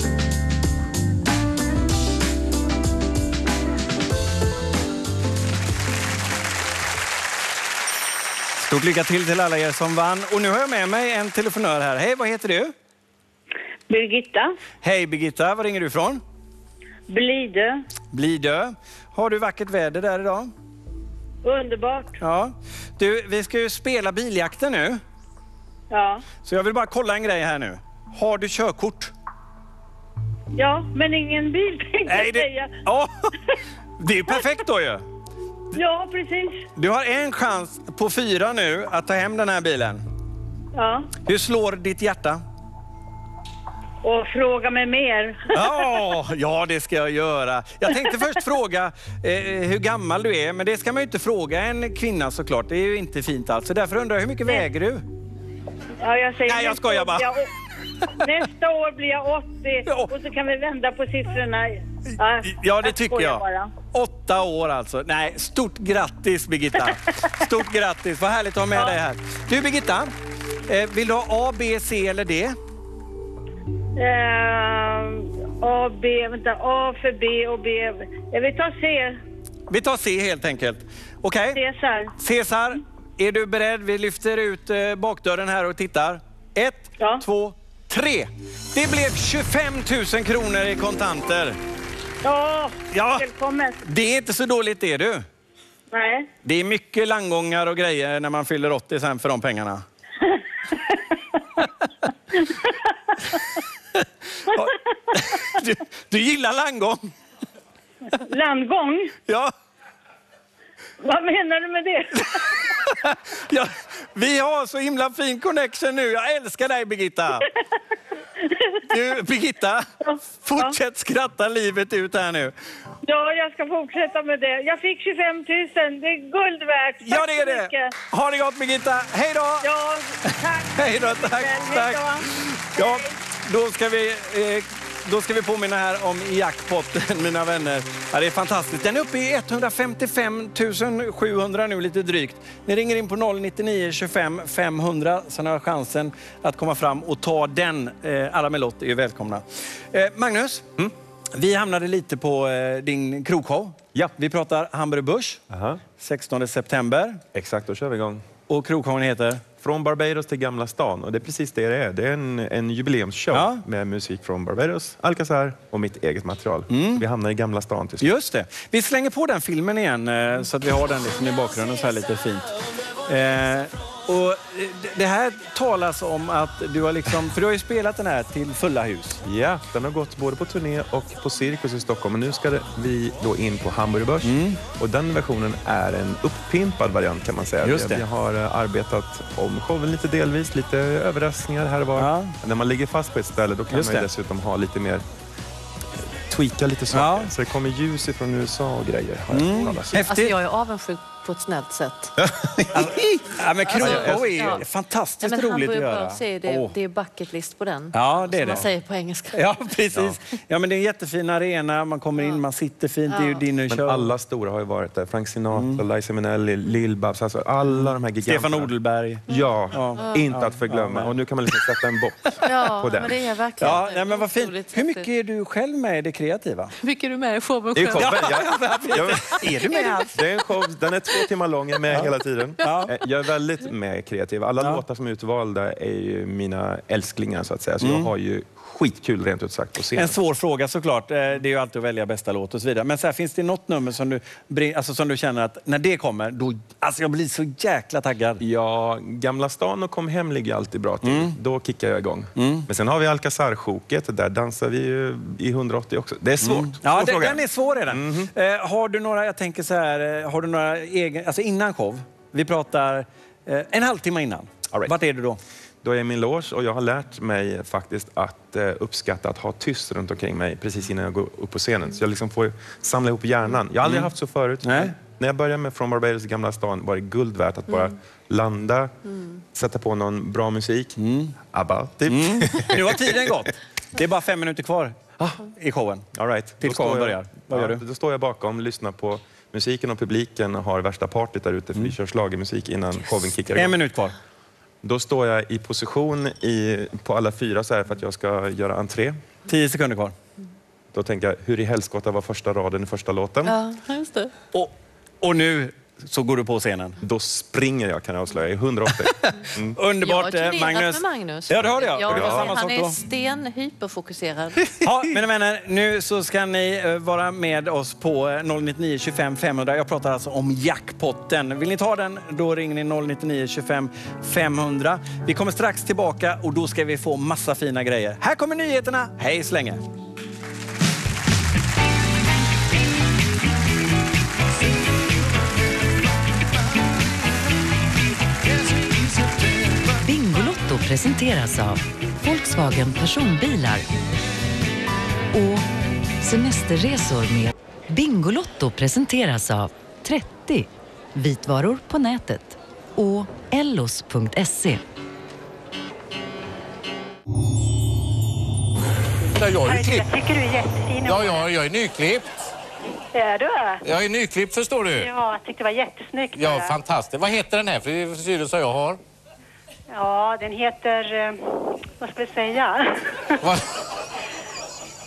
Stort lycka till till alla er som vann. Och nu har jag med mig en telefonör här. Hej, vad heter du? Birgitta, Hej Birgitta, var ringer du ifrån? Blidö, Blidö. Har du vackert väder där idag? underbart. Ja. Du, vi ska ju spela biljakten nu. Ja. Så jag vill bara kolla en grej här nu. Har du körkort? ja, men ingen bil tänkte Nej, jag det- säga. Ja, det är ju perfekt då ju. Ja, precis. Du har en chans på fyra nu att ta hem den här bilen. Ja, Hur slår ditt hjärta? Och fråga mig mer. Ja, ja, det ska jag göra. Jag tänkte först fråga eh, hur gammal du är, men det ska man ju inte fråga en kvinna såklart. Det är ju inte fint alls. Så därför undrar jag, hur mycket väger du? Ja, jag säger Nej, jag skojar bara. jag Nästa år blir jag 80 och så kan vi vända på siffrorna. Ja, Ja, det tycker jag. bara. Åtta år alltså. Nej, stort grattis Birgitta. Stort grattis, vad härligt att ha med dig här. Du Birgitta, eh, vill du ha A, B, C eller D? Eh, A, B, vänta, A för B och B. Jag vill ta C. Vi tar C helt enkelt. Okej? Cesar. Cesar, är du beredd? Vi lyfter ut eh, bakdörren här och tittar. Ett, två, tre. Det blev 25 000 kronor i kontanter. Ja, Ja. välkommen. Det är inte så dåligt det du. Nej. Det är mycket landgångar och grejer när man fyller 80 sen för de pengarna. *laughs* *laughs* *laughs* Du, du gillar landgång? Landgång? Ja. Vad menar du med det? *laughs* ja. Vi har så himla fin connection nu. Jag älskar dig Birgitta. Du, Birgitta, fortsätt skratta livet ut här nu. Ja, jag ska fortsätta med det. Jag fick 25 000. Det är guld värt. Tack Ja, det är det. mycket. Ha det gott Birgitta. Hej då! Ja, tack. *laughs* Hej då, tack. Tack. Ja, då ska vi... Eh, då ska vi påminna här om jackpotten, *laughs* mina vänner. Ja, det är fantastiskt. Den är uppe i 155 700 nu, lite drygt. Ni ringer in på 099 25 500 så ni har chansen att komma fram och ta den. Eh, alla med lott är välkomna. Eh, Magnus, vi hamnade lite på eh, din krogshow. Ja. Vi pratar Hamburg Börs, 16 september. Exakt, då kör vi igång. Och krogshowen heter? Från Barbados till Gamla stan. Och det är precis det det är. Det är en, en jubileumsshow Ja. med musik från Barbados, Alcazar och mitt eget material. Mm. Vi hamnar i Gamla stan till slut. Just det. Vi slänger på den filmen igen eh, så att vi har den liksom i bakgrunden så här lite fint. Eh, och eh, det- här talas om att du har liksom, för du har ju spelat den här till fulla hus. Ja, den har gått både på turné och på Cirkus i Stockholm. Men nu ska vi då in på Hamburg Börs. Mm. Och den versionen är en uppimpad variant kan man säga. Just Vi- det. Vi har eh, arbetat om showen lite delvis, lite överraskningar här och var. När man ligger fast på ett ställe då kan Just man ju det. dessutom ha lite mer tweaka lite saker. Ja. Så det kommer ljus ifrån USA och grejer. Har jag Mm. Alltså jag är avundsjuk på ett snällt sätt. *laughs* Ja, men krogshow är Ja. fantastiskt men roligt att göra. Är det, Åh. det är bucket list på den. Ja, det är som man det. säger på engelska. Ja, precis. Ja. men det är en jättefin arena, man kommer in, man sitter fint, det är ju din Men show. alla stora har ju varit där. Frank Sinatra, Liza Minnelli, Lill-Babs. Alltså alla de här giganterna. Stefan Odelberg. Ja, Ja. inte Ja. att förglömma. Ja, och nu kan man liksom sätta en bock *laughs* Ja, på den. men det är verkligen Ja, nej, men vad fint. Hur mycket är du själv med i det kreativa? Hur mycket är du med i showen Det är själv? ju showen. Jag, *laughs* jag, Är du med i allt? det är en show, den är två timmar lång, jag är med hela tiden. Ja. Eh, Jag är väldigt med kreativ. Alla låtar som är utvalda är ju mina älsklingar så att säga. Så Mm. jag har ju skitkul rent ut sagt på scenen. En svår fråga såklart. Eh, Det är ju alltid att välja bästa låt och så vidare. Men så här, finns det något nummer som du, alltså, som du känner att när det kommer, då, alltså jag blir så jäkla taggad. Ja, Gamla stan och Kom hem ligger alltid bra till. Mm. Då kickar jag igång. Men sen har vi Alcazar-sjoket. Där dansar vi ju i 180 också. Det är svårt. Mm. Ja, Svår fråga. den är svår är den. Eh, har du några, jag tänker så här, eh, har du några egen, alltså innan show, vi pratar eh, en halvtimme innan. All right. Vart är du då? Då är jag i min loge och jag har lärt mig faktiskt att eh, uppskatta att ha tyst runt omkring mig precis innan jag går upp på scenen. Så jag liksom får samla ihop hjärnan. Jag har aldrig Mm. haft så förut. Nej. När jag började med From Barbados i Gamla stan var det guld värt att bara Mm. landa, sätta på någon bra musik. ABBA, typ. Mm. *laughs* Nu har tiden gått. Det är bara fem minuter kvar i showen. All right. Till Då står showen jag- börjar. Vad ja, gör du? Då står jag bakom, lyssnar på musiken och publiken och har värsta partyt där ute för vi kör schlagermusik innan showen kickar igång. Mm. En minut kvar. Då står jag i position i, på alla fyra så här för att jag ska göra entré. Tio sekunder kvar. Då tänker jag, hur i helskotta var första raden i första låten? Ja, just det. Och, och nu så går du på scenen. Då springer jag kan jag avslöja i 180. *laughs* Mm. Jag har Underbart eh, Magnus. med Magnus. Ja, det har jag. Ja, det var samma han är stenhyperfokuserad. *laughs* Ja, mina vänner, nu så ska ni eh, vara med oss på eh, 099 25 500. Jag pratar alltså om jackpotten. Vill ni ta den, då ringer ni 099 25 500. Vi kommer strax tillbaka och då ska vi få massa fina grejer. Här kommer nyheterna. Hej så länge! Presenteras av Volkswagen Personbilar och Semesterresor med Bingolotto presenteras av 30 Vitvaror på nätet och ellos.se. Ja, jag är ju klippt. tycker du är jättefin. Ja, ja, jag är nyklippt. Är du? Jag är nyklippt förstår du. Ja, jag tyckte det var jättesnyggt. Ja, fantastiskt. Vad heter den här frisyren som jag har? Ja, den heter... eh, Vad ska vi säga?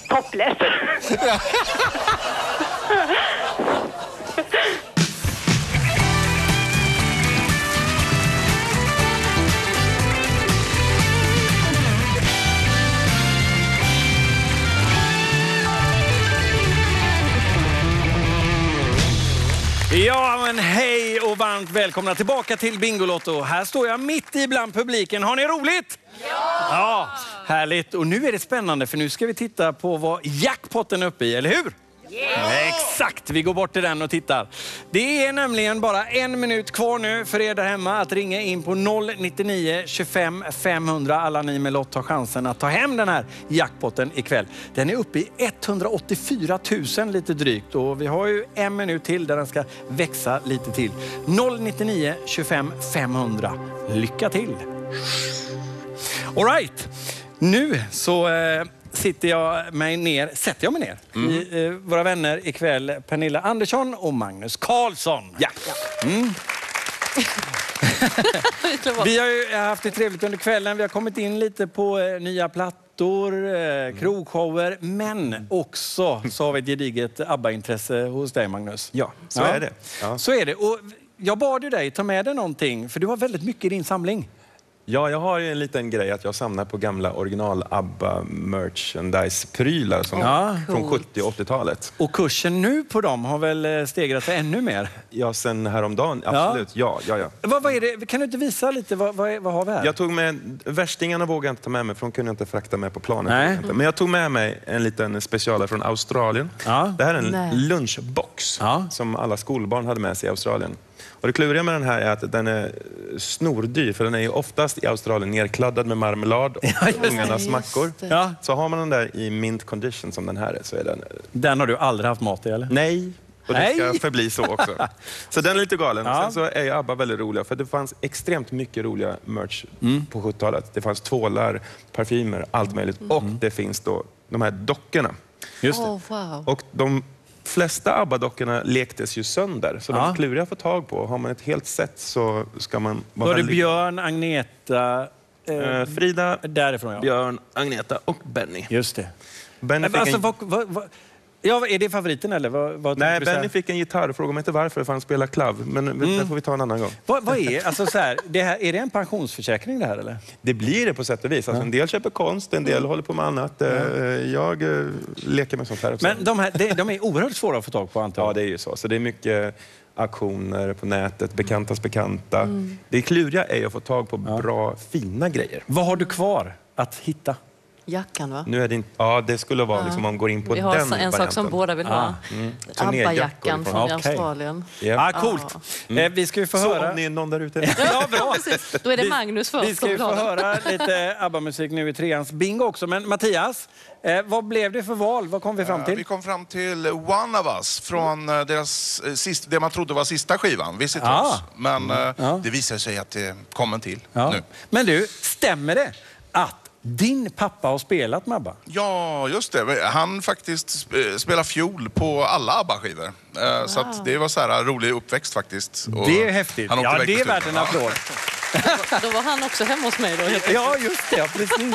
Topless. *laughs* *laughs* Ja, men hej och varmt välkomna tillbaka till Bingolotto. Här står jag mitt i bland publiken. Har ni roligt? Ja! Ja, härligt. Och nu är det spännande för nu ska vi titta på vad jackpotten är uppe i, eller hur? Exakt, vi går bort till den och tittar. Det är nämligen bara en minut kvar nu för er där hemma att ringa in på 099 25 500. Alla ni med lott har chansen att ta hem den här jackpotten ikväll. Den är uppe i 184 000 lite drygt och vi har ju en minut till där den ska växa lite till. 099 25 500. Lycka till! All right. Nu så eh, sitter jag mig ner, sätter jag mig ner i eh, våra vänner ikväll, Pernilla Andersson och Magnus Karlsson. Ja. Mm. *laughs* Vi har ju haft det trevligt under kvällen. Vi har kommit in lite på eh, nya plattor, eh, krogshower, men också så har vi ett gediget ABBA-intresse hos dig Magnus. Ja, så är det. Ja. Så är det. Och jag bad ju dig ta med dig någonting, för du har väldigt mycket i din samling. Ja, jag har ju en liten grej att jag samlar på gamla original ABBA merchandise-prylar som Ja. från 70 och 80-talet. Och kursen nu på dem har väl eh, stegrat sig ännu mer? Ja, sen häromdagen, absolut. Ja, ja, ja. Vad, vad är det? Kan du inte visa lite? Vad, vad, vad har vi här? Jag tog med, värstingarna vågade jag inte ta med mig för de kunde jag inte frakta med på planet. Nej. Men jag tog med mig en liten specialare från Australien. Ja. Det här är en Nej. lunchbox Ja. som alla skolbarn hade med sig i Australien. Och det kluriga med den här är att den är snordyr för den är ju oftast i Australien nerkladdad med marmelad och *laughs* ungarnas Just mackor. Ja, Så har man den där i mint condition som den här är så är den den har du aldrig haft mat i eller? Nej, och det Nej. ska förbli så också. Så den är lite galen. Ja. Sen så är ju ABBA väldigt roliga, för det fanns extremt mycket roliga merch Mm. på 70-talet. Det fanns tvålar, parfymer, allt möjligt. Och det finns då de här dockorna. Just det. Åh, wow. Och de flesta ABBA-dockorna lektes ju sönder, så de är kluriga att få tag på. Har man ett helt set så ska man Då är det väldigt- Björn, Agneta, eh, Eh, Frida, därifrån ja. Björn, Agneta och Benny. Just det. Benny fick Alltså, en... vad, vad, vad, ja, är det favoriten eller? Vad, vad Nej? Benny fick en gitarr. Fråga mig inte varför, för han spelar klav. Men Mm. det får vi ta en annan gång. Vad, vad är, alltså så här, det här, är det en pensionsförsäkring det här eller? Det blir det på sätt och vis. Alltså, En del köper konst, en del håller på med annat. Eh, Jag eh, leker med sånt här också. Men de, här, de, är oerhört svåra att få tag på antar Ja, jag. det är ju så. Så det är mycket auktioner på nätet, bekantas bekanta. Det kluriga är att få tag på bra, fina grejer. Vad har du kvar att hitta? Jackan va? Nu är det inte... Ja, det skulle vara liksom om man går in på Vi har den så- en sak som varianten. båda vill ha. Ah. ABBA-jackan från Okej. Australien. Ja. Ah, coolt. Eh, vi ska ju få Så höra... om ni är någon där ute. Ja, bra. *laughs* Då är det Vi- Magnus först Vi ska som ju få höra *laughs* lite ABBA-musik nu i treans bingo också. Men Mattias, eh, vad blev det för val? Vad kom vi fram Eh, Vi till? kom fram till One of Us från eh, deras, eh, sist, det man trodde var sista skivan, Visit Ah. Us. Men eh, Ja. det visade sig att det kom en till Ja. nu. Men du, stämmer det att din pappa har spelat med ABBA? Ja, just det. Han faktiskt sp- spelar fiol på alla ABBA-skivor. Eh, Så att det var så här rolig uppväxt faktiskt. Och Det är häftigt. han åkte Ja, det är värt en applåd. Då var han också hemma hos mig då. Ja, just det. Ja, precis.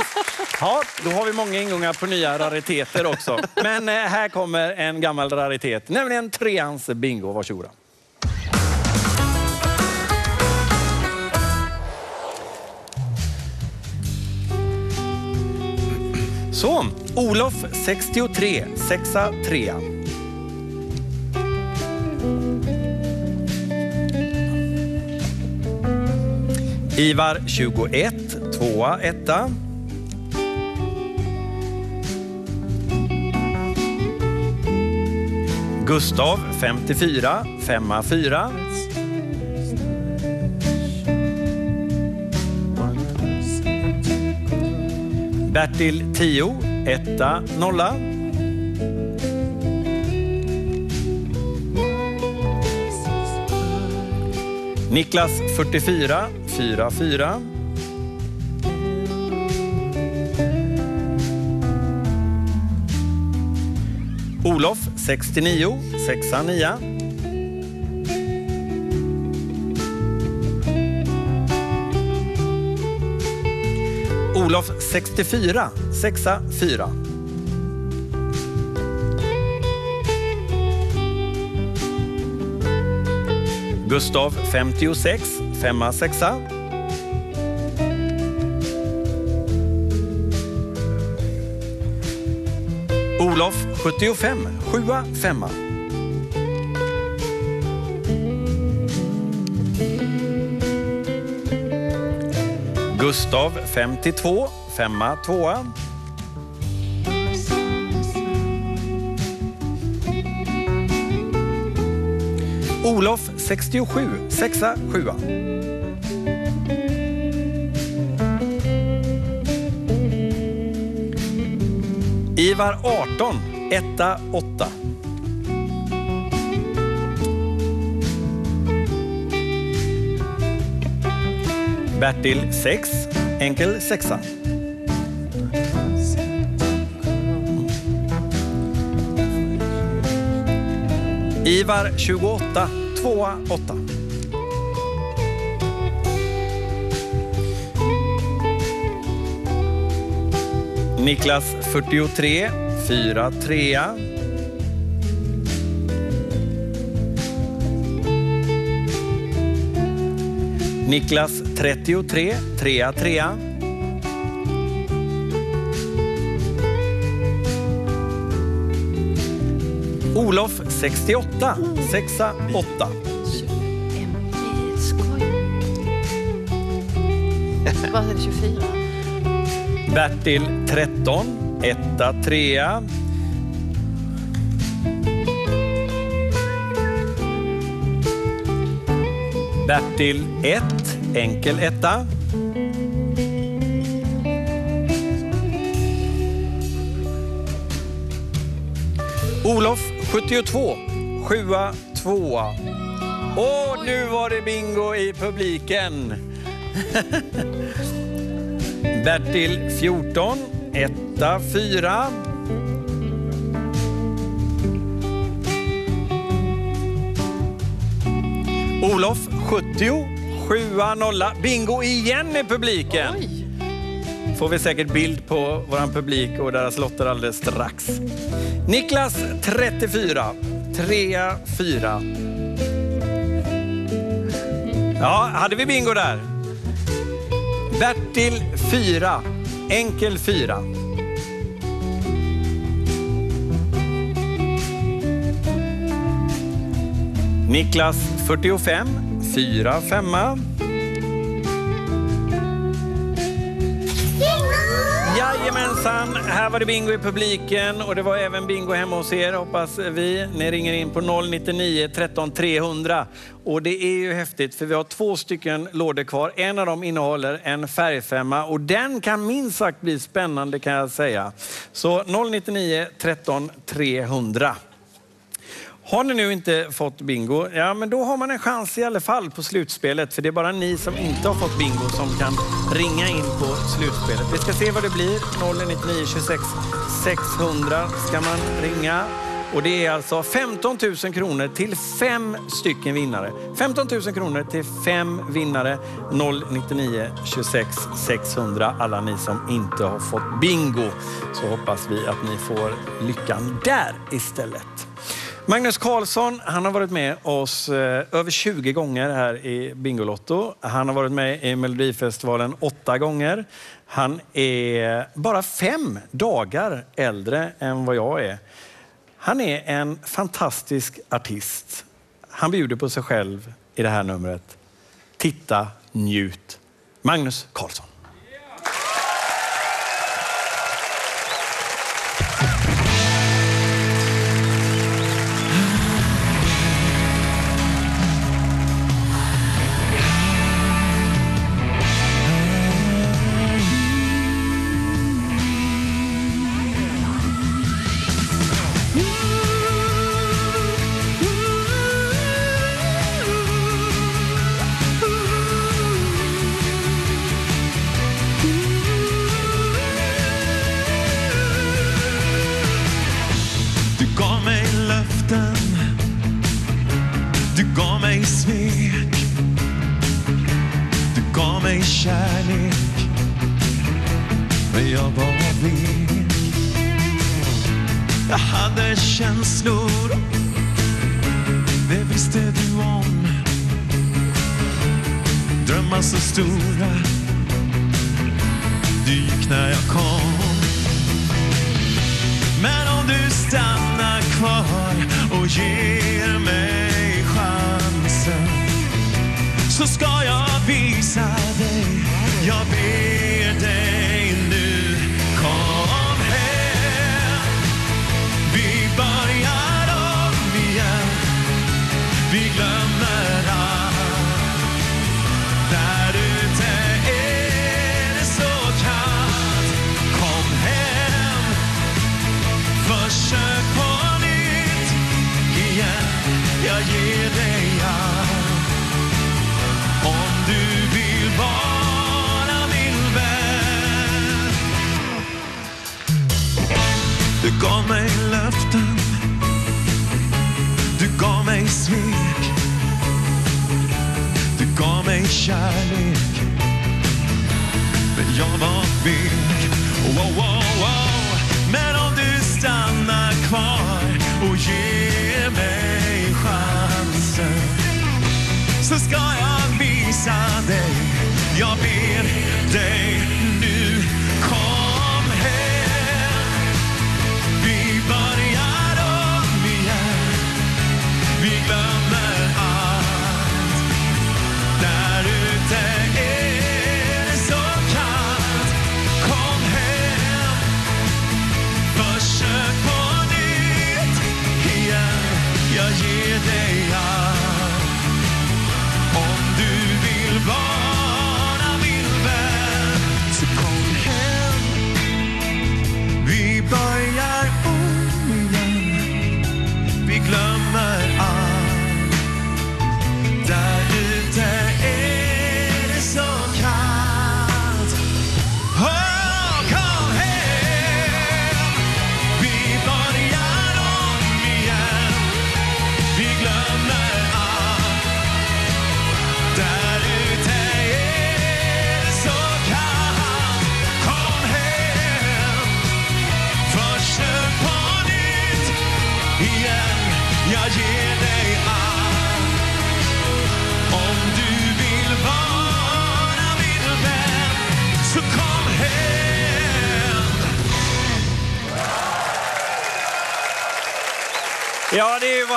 Ja, då har vi många ingångar på nya rariteter också. Men eh, här kommer en gammal raritet, nämligen treans bingo. Varsågoda. Så, Olof 63, sexa, trea. Ivar 21, tvåa, etta. Gustav 54, femma, fyra. Bertil 10, etta, nolla. Niklas 44, fyra, fyra. Olof 69, sexa, nia. Olof 64, sexa, fyra. Gustav 56, femma, sexa. Olof 75, sjua, femma. Gustav 52, femma, tvåa. Olof 67, sexa, sjua. Ivar 18, etta, åtta. Bertil 6, enkel sexa. Ivar 28, tvåa, åtta. Niklas 43, fyra, trea. Niklas 33, trea, trea. Olof 68, sexa, åtta. Vad är det, 24? Bertil 13, etta, trea. Bertil 1, enkel etta. Olof 72, sjua, tvåa. Och nu var det bingo i publiken. *laughs* Bertil 14, etta, fyra. Olof 70, sjua, nolla. Bingo igen i publiken. Får vi säkert bild på vår publik och deras lotter alldeles strax. Niklas 34, trea, fyra. Ja, hade vi bingo där? Bertil 4, enkel 4. Niklas 45, 4, 5. Jajamensan, här var det bingo i publiken och det var även bingo hemma hos er hoppas vi. Ni ringer in på 099 13 300 och det är ju häftigt för vi har två stycken lådor kvar. En av dem innehåller en färgfemma och den kan minst sagt bli spännande kan jag säga. Så 099 13 300. Har ni nu inte fått bingo, ja men då har man en chans i alla fall på slutspelet. För det är bara ni som inte har fått bingo som kan ringa in på slutspelet. Vi ska se vad det blir. 099 26 600 ska man ringa. Och det är alltså 15 000 kronor till fem stycken vinnare. 15 000 kronor till fem vinnare. 099 26 600. Alla ni som inte har fått bingo. Så hoppas vi att ni får lyckan där istället. Magnus Karlsson, han har varit med oss eh, över 20 gånger här i Bingolotto. Han har varit med i Melodifestivalen åtta gånger. Han är bara fem dagar äldre än vad jag är. Han är en fantastisk artist. Han bjuder på sig själv i det här numret. Titta, njut. Magnus Karlsson.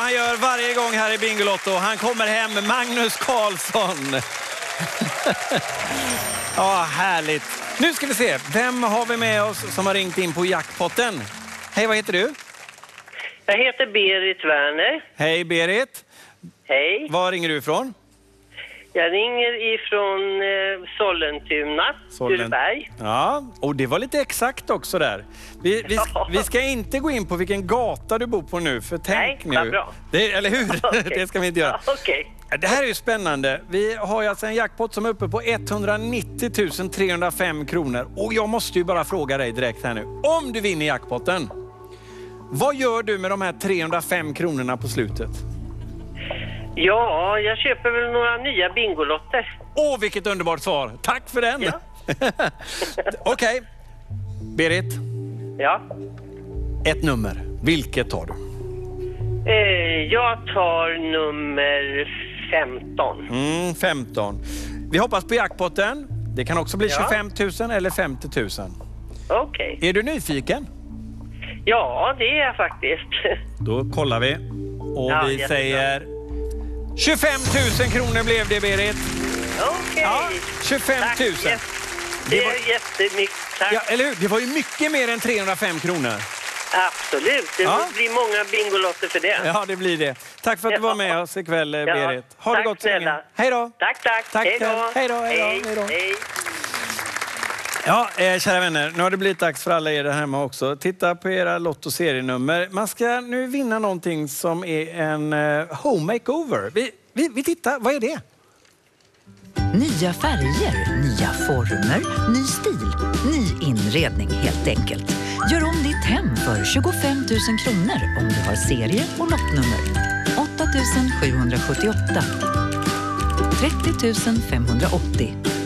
Han gör varje gång här i Bingolotto. Han kommer hem, Magnus Carlsson. *laughs* ja, härligt. Nu ska vi se, vem har vi med oss som har ringt in på jackpotten? Hej, vad heter du? Jag heter Berit Werner. Hej Berit. Hej. Var ringer du ifrån? Jag ringer ifrån eh, Sollentuna, Tureberg. Ja, och det var lite exakt också där. Vi, vi, *laughs* vi ska inte gå in på vilken gata du bor på nu, för tänk Nej, nu. bra. Det, eller hur? *laughs* *laughs* det ska vi inte göra. Okej. Det här är ju spännande. Vi har ju alltså en jackpot som är uppe på 190 305 kronor. Och jag måste ju bara fråga dig direkt här nu. Om du vinner jackpotten, vad gör du med de här 305 kronorna på slutet? Ja, jag köper väl några nya Bingolotter. Åh, vilket underbart svar! Tack för den! *laughs* Okej, Berit. Ja. Ett nummer. Vilket tar du? Eh, jag tar nummer 15. Mm, 15. Vi hoppas på jackpotten. Det kan också bli Ja. 25 000 eller 50 000. Okej. Är du nyfiken? Ja, det är jag faktiskt. Då kollar vi. Och Ja, vi säger 25 000 kronor blev det Berit. Okej. Ja, 25 000. Tack, jätte- Det är jättemycket. Tack. Ja, eller hur? Det var ju mycket mer än 305 kronor. Absolut. Det Ja. blir många Bingolotter för det. Ja, det blir det. Tack för att du var med oss ikväll, Ja, Berit. Ha det tack gott så länge. snälla. Hej då! Tack, tack. Tack Hej då. Hej då, hej då, Hej, hej då. hej. Ja, eh, kära vänner, nu har det blivit dags för alla er där hemma också. Titta på era Lotto serienummer. Man ska nu vinna någonting som är en eh, home makeover. Vi, vi, vi tittar, vad är det? Nya färger, nya former, ny stil, ny inredning helt enkelt. Gör om ditt hem för 25 000 kronor om du har serie och lottnummer. 8 778. 30 580.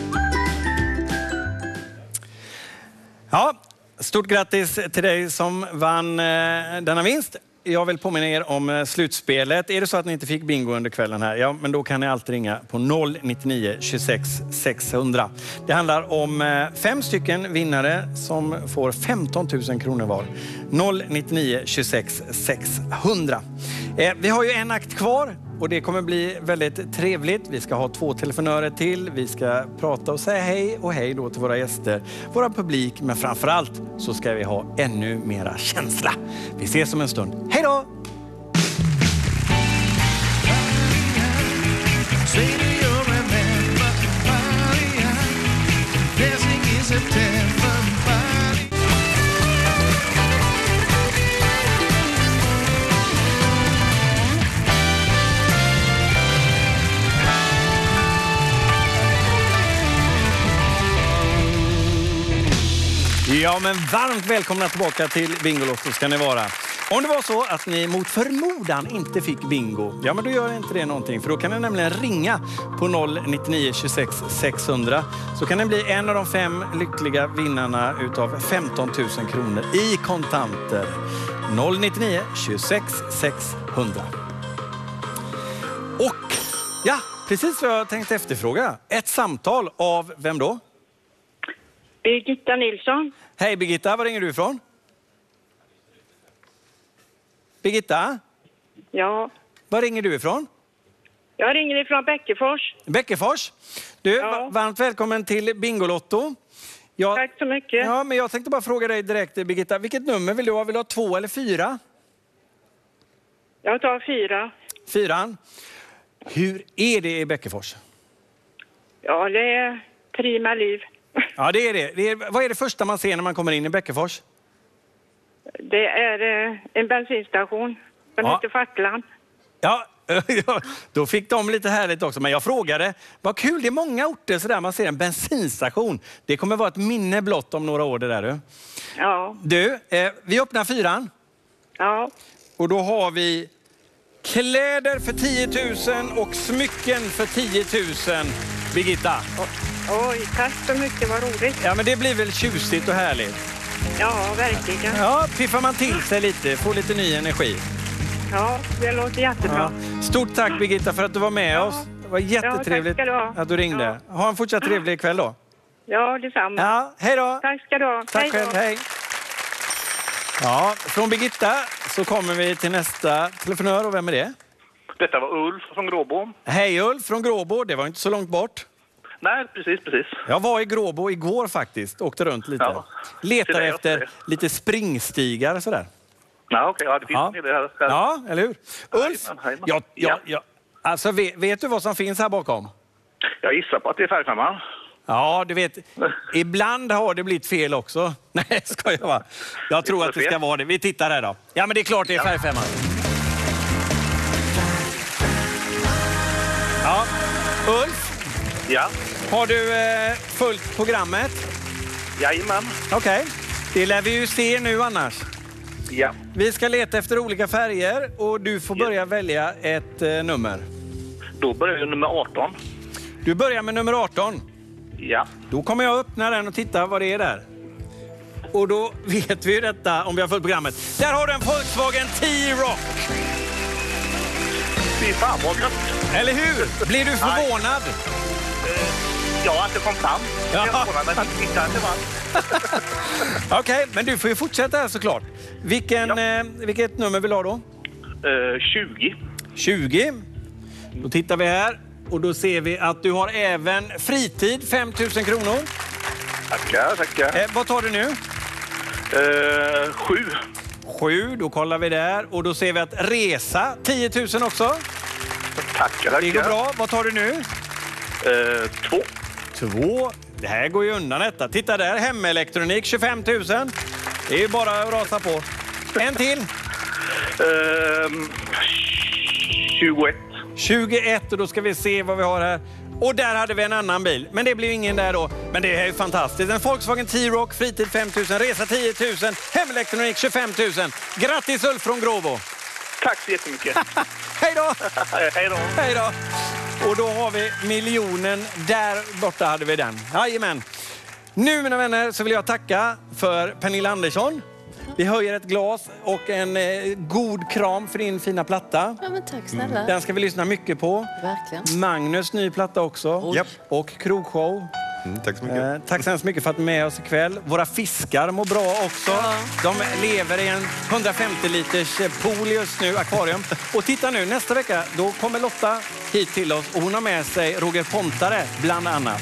Ja, stort grattis till dig som vann eh, denna vinst. Jag vill påminna er om eh, slutspelet. Är det så att ni inte fick bingo under kvällen här, ja men då kan ni alltid ringa på 099 26 600. Det handlar om eh, fem stycken vinnare som får 15 000 kronor var. 099 26 600. Vi har ju en akt kvar och det kommer bli väldigt trevligt. Vi ska ha två telefonörer till. Vi ska prata och säga hej och hej då till våra gäster, vår publik, men framför allt så ska vi ha ännu mera känsla. Vi ses om en stund. Hej då! September? Ja, men varmt välkomna tillbaka till Bingolotto ska ni vara. Om det var så att ni mot förmodan inte fick bingo, ja men då gör inte det någonting. För då kan ni nämligen ringa på 099 26 600. Så kan ni bli en av de fem lyckliga vinnarna utav 15 000 kronor i kontanter. 099 26 600. Och ja, precis vad jag tänkte efterfråga. Ett samtal av vem då? Birgitta Nilsson. Hej Birgitta, var ringer du ifrån? Birgitta, Ja, var ringer du ifrån? jag ringer ifrån Bäckefors. Bäckefors. Du, va- varmt välkommen till Bingolotto. Jag, Tack så mycket. Ja, men jag tänkte bara fråga dig direkt Birgitta, vilket nummer vill du ha? Vill du ha två eller fyra? Jag tar fyra. Fyran. Hur är det i Bäckefors? Ja, det är prima liv. Ja, det är det. det är, vad är det första man ser när man kommer in i Bäckefors? Det är eh, en bensinstation. Den Ja. heter Facklan. *laughs* Ja, då fick de lite härligt också. Men jag frågade, vad kul, det är många orter sådär man ser en bensinstation. Det kommer vara ett minne blott om några år det där du. Ja. Du, eh, vi öppnar fyran. Ja. Och då har vi kläder för 10 000 och smycken för 10 000. Birgitta. Oj, tack så mycket. Vad roligt. Ja, men det blir väl tjusigt och härligt. Ja, verkligen. Ja, piffar man till sig lite, får lite ny energi. Ja, det låter jättebra. Ja. Stort tack Birgitta för att du var med oss. Det var jättetrevligt Ja, du ha. att du ringde. Ha en fortsatt trevlig kväll då. Ja, detsamma. Ja, hej då. Tack ska du ha. Tack Hej då. själv, hej. Ja, från Birgitta så kommer vi till nästa telefonör och vem är det? Detta var Ulf från Gråbo. Hej Ulf från Gråbo, det var inte så långt bort. Nej, precis, precis. Jag var i Gråbo igår faktiskt, åkte runt lite. Ja. Letar jag efter lite springstigar sådär. Ja, okej. Ja, det finns Ja. en hel del här. Ja, eller hur? Ulf, Jajamän, jajamän. ja, ja, ja. Alltså, vet, vet du vad som finns här bakom? Jag gissar på att det är färgfemman. Ja, du vet, ibland har det blivit fel också. *laughs* Nej, ska jag vara. Jag tror att det ska vara det. Vi tittar här då. Ja, men det är klart det är färgfemman. Ja, Ulf. Ja. Har du eh, följt programmet? Jajamän. Okej. Det lär vi ju se nu annars. Ja. Vi ska leta efter olika färger och du får börja välja ett eh, nummer. Då börjar vi nummer 18. Du börjar med nummer 18. Ja. Då kommer jag öppna den och titta vad det är där. Och då vet vi ju detta om vi har följt programmet. Där har du en Volkswagen T-Roc! Fy fan vad gött! Eller hur? Blir du förvånad? Ja, att det kom fram. Ja. Jag är förvånad, men inte att det vann. Okej, men du får ju fortsätta här såklart. Vilken, eh, vilket nummer vill du ha då? Eh, 20. 20. Då tittar vi här och då ser vi att du har även fritid, 5 000 kronor. Tackar, tackar. Eh, vad tar du nu? Eh, 7. 7, då kollar vi där. Och då ser vi att resa, 10 000 också. Tackar, tackar. Det går bra. Vad tar du nu? Eh, 2. 2. Det här går ju undan detta. Titta där, hemelektronik, 25 000. Det är ju bara att rasa på. En till. Ehm, 21. 21 och då ska vi se vad vi har här. Och där hade vi en annan bil, men det blev ingen där då. Men det är ju fantastiskt. En Volkswagen T-Roc, fritid 5 000, resa 10 000, hemelektronik 25 000. Grattis Ulf från Gråbo! Tack så jättemycket. *laughs* *laughs* Hej då! Hej då! Hej då! Och då har vi miljonen. Där borta hade vi den. Jajamän. Nu mina vänner så vill jag tacka för Pernilla Andersson. Vi höjer ett glas och en eh, god kram för din fina platta. Ja, men tack snälla. Den ska vi lyssna mycket på. Verkligen. Magnus ny platta också. Oj. Japp. Och krogshow. Mm, tack så mycket. Eh, tack så hemskt mycket för att du är med oss ikväll. Våra fiskar mår bra också. De lever i en 150 liters eh, pool just nu, akvarium. Och titta nu, nästa vecka då kommer Lotta hit till oss och hon har med sig Roger Pontare bland annat.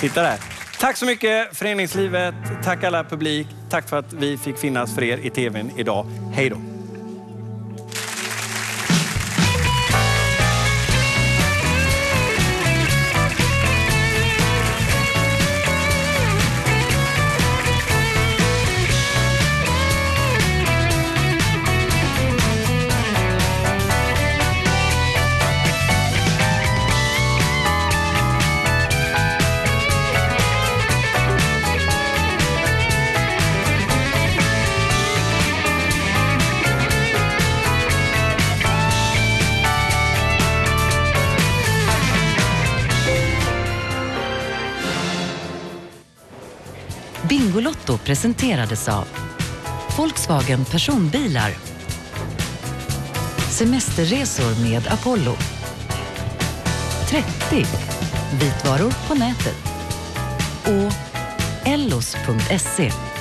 Titta där. Tack så mycket föreningslivet, tack alla publik, tack för att vi fick finnas för er i tvn idag. Hej då! Presenterades av Volkswagen Personbilar. Semesterresor med Apollo. 30 Vitvaror på nätet. Och ellos.se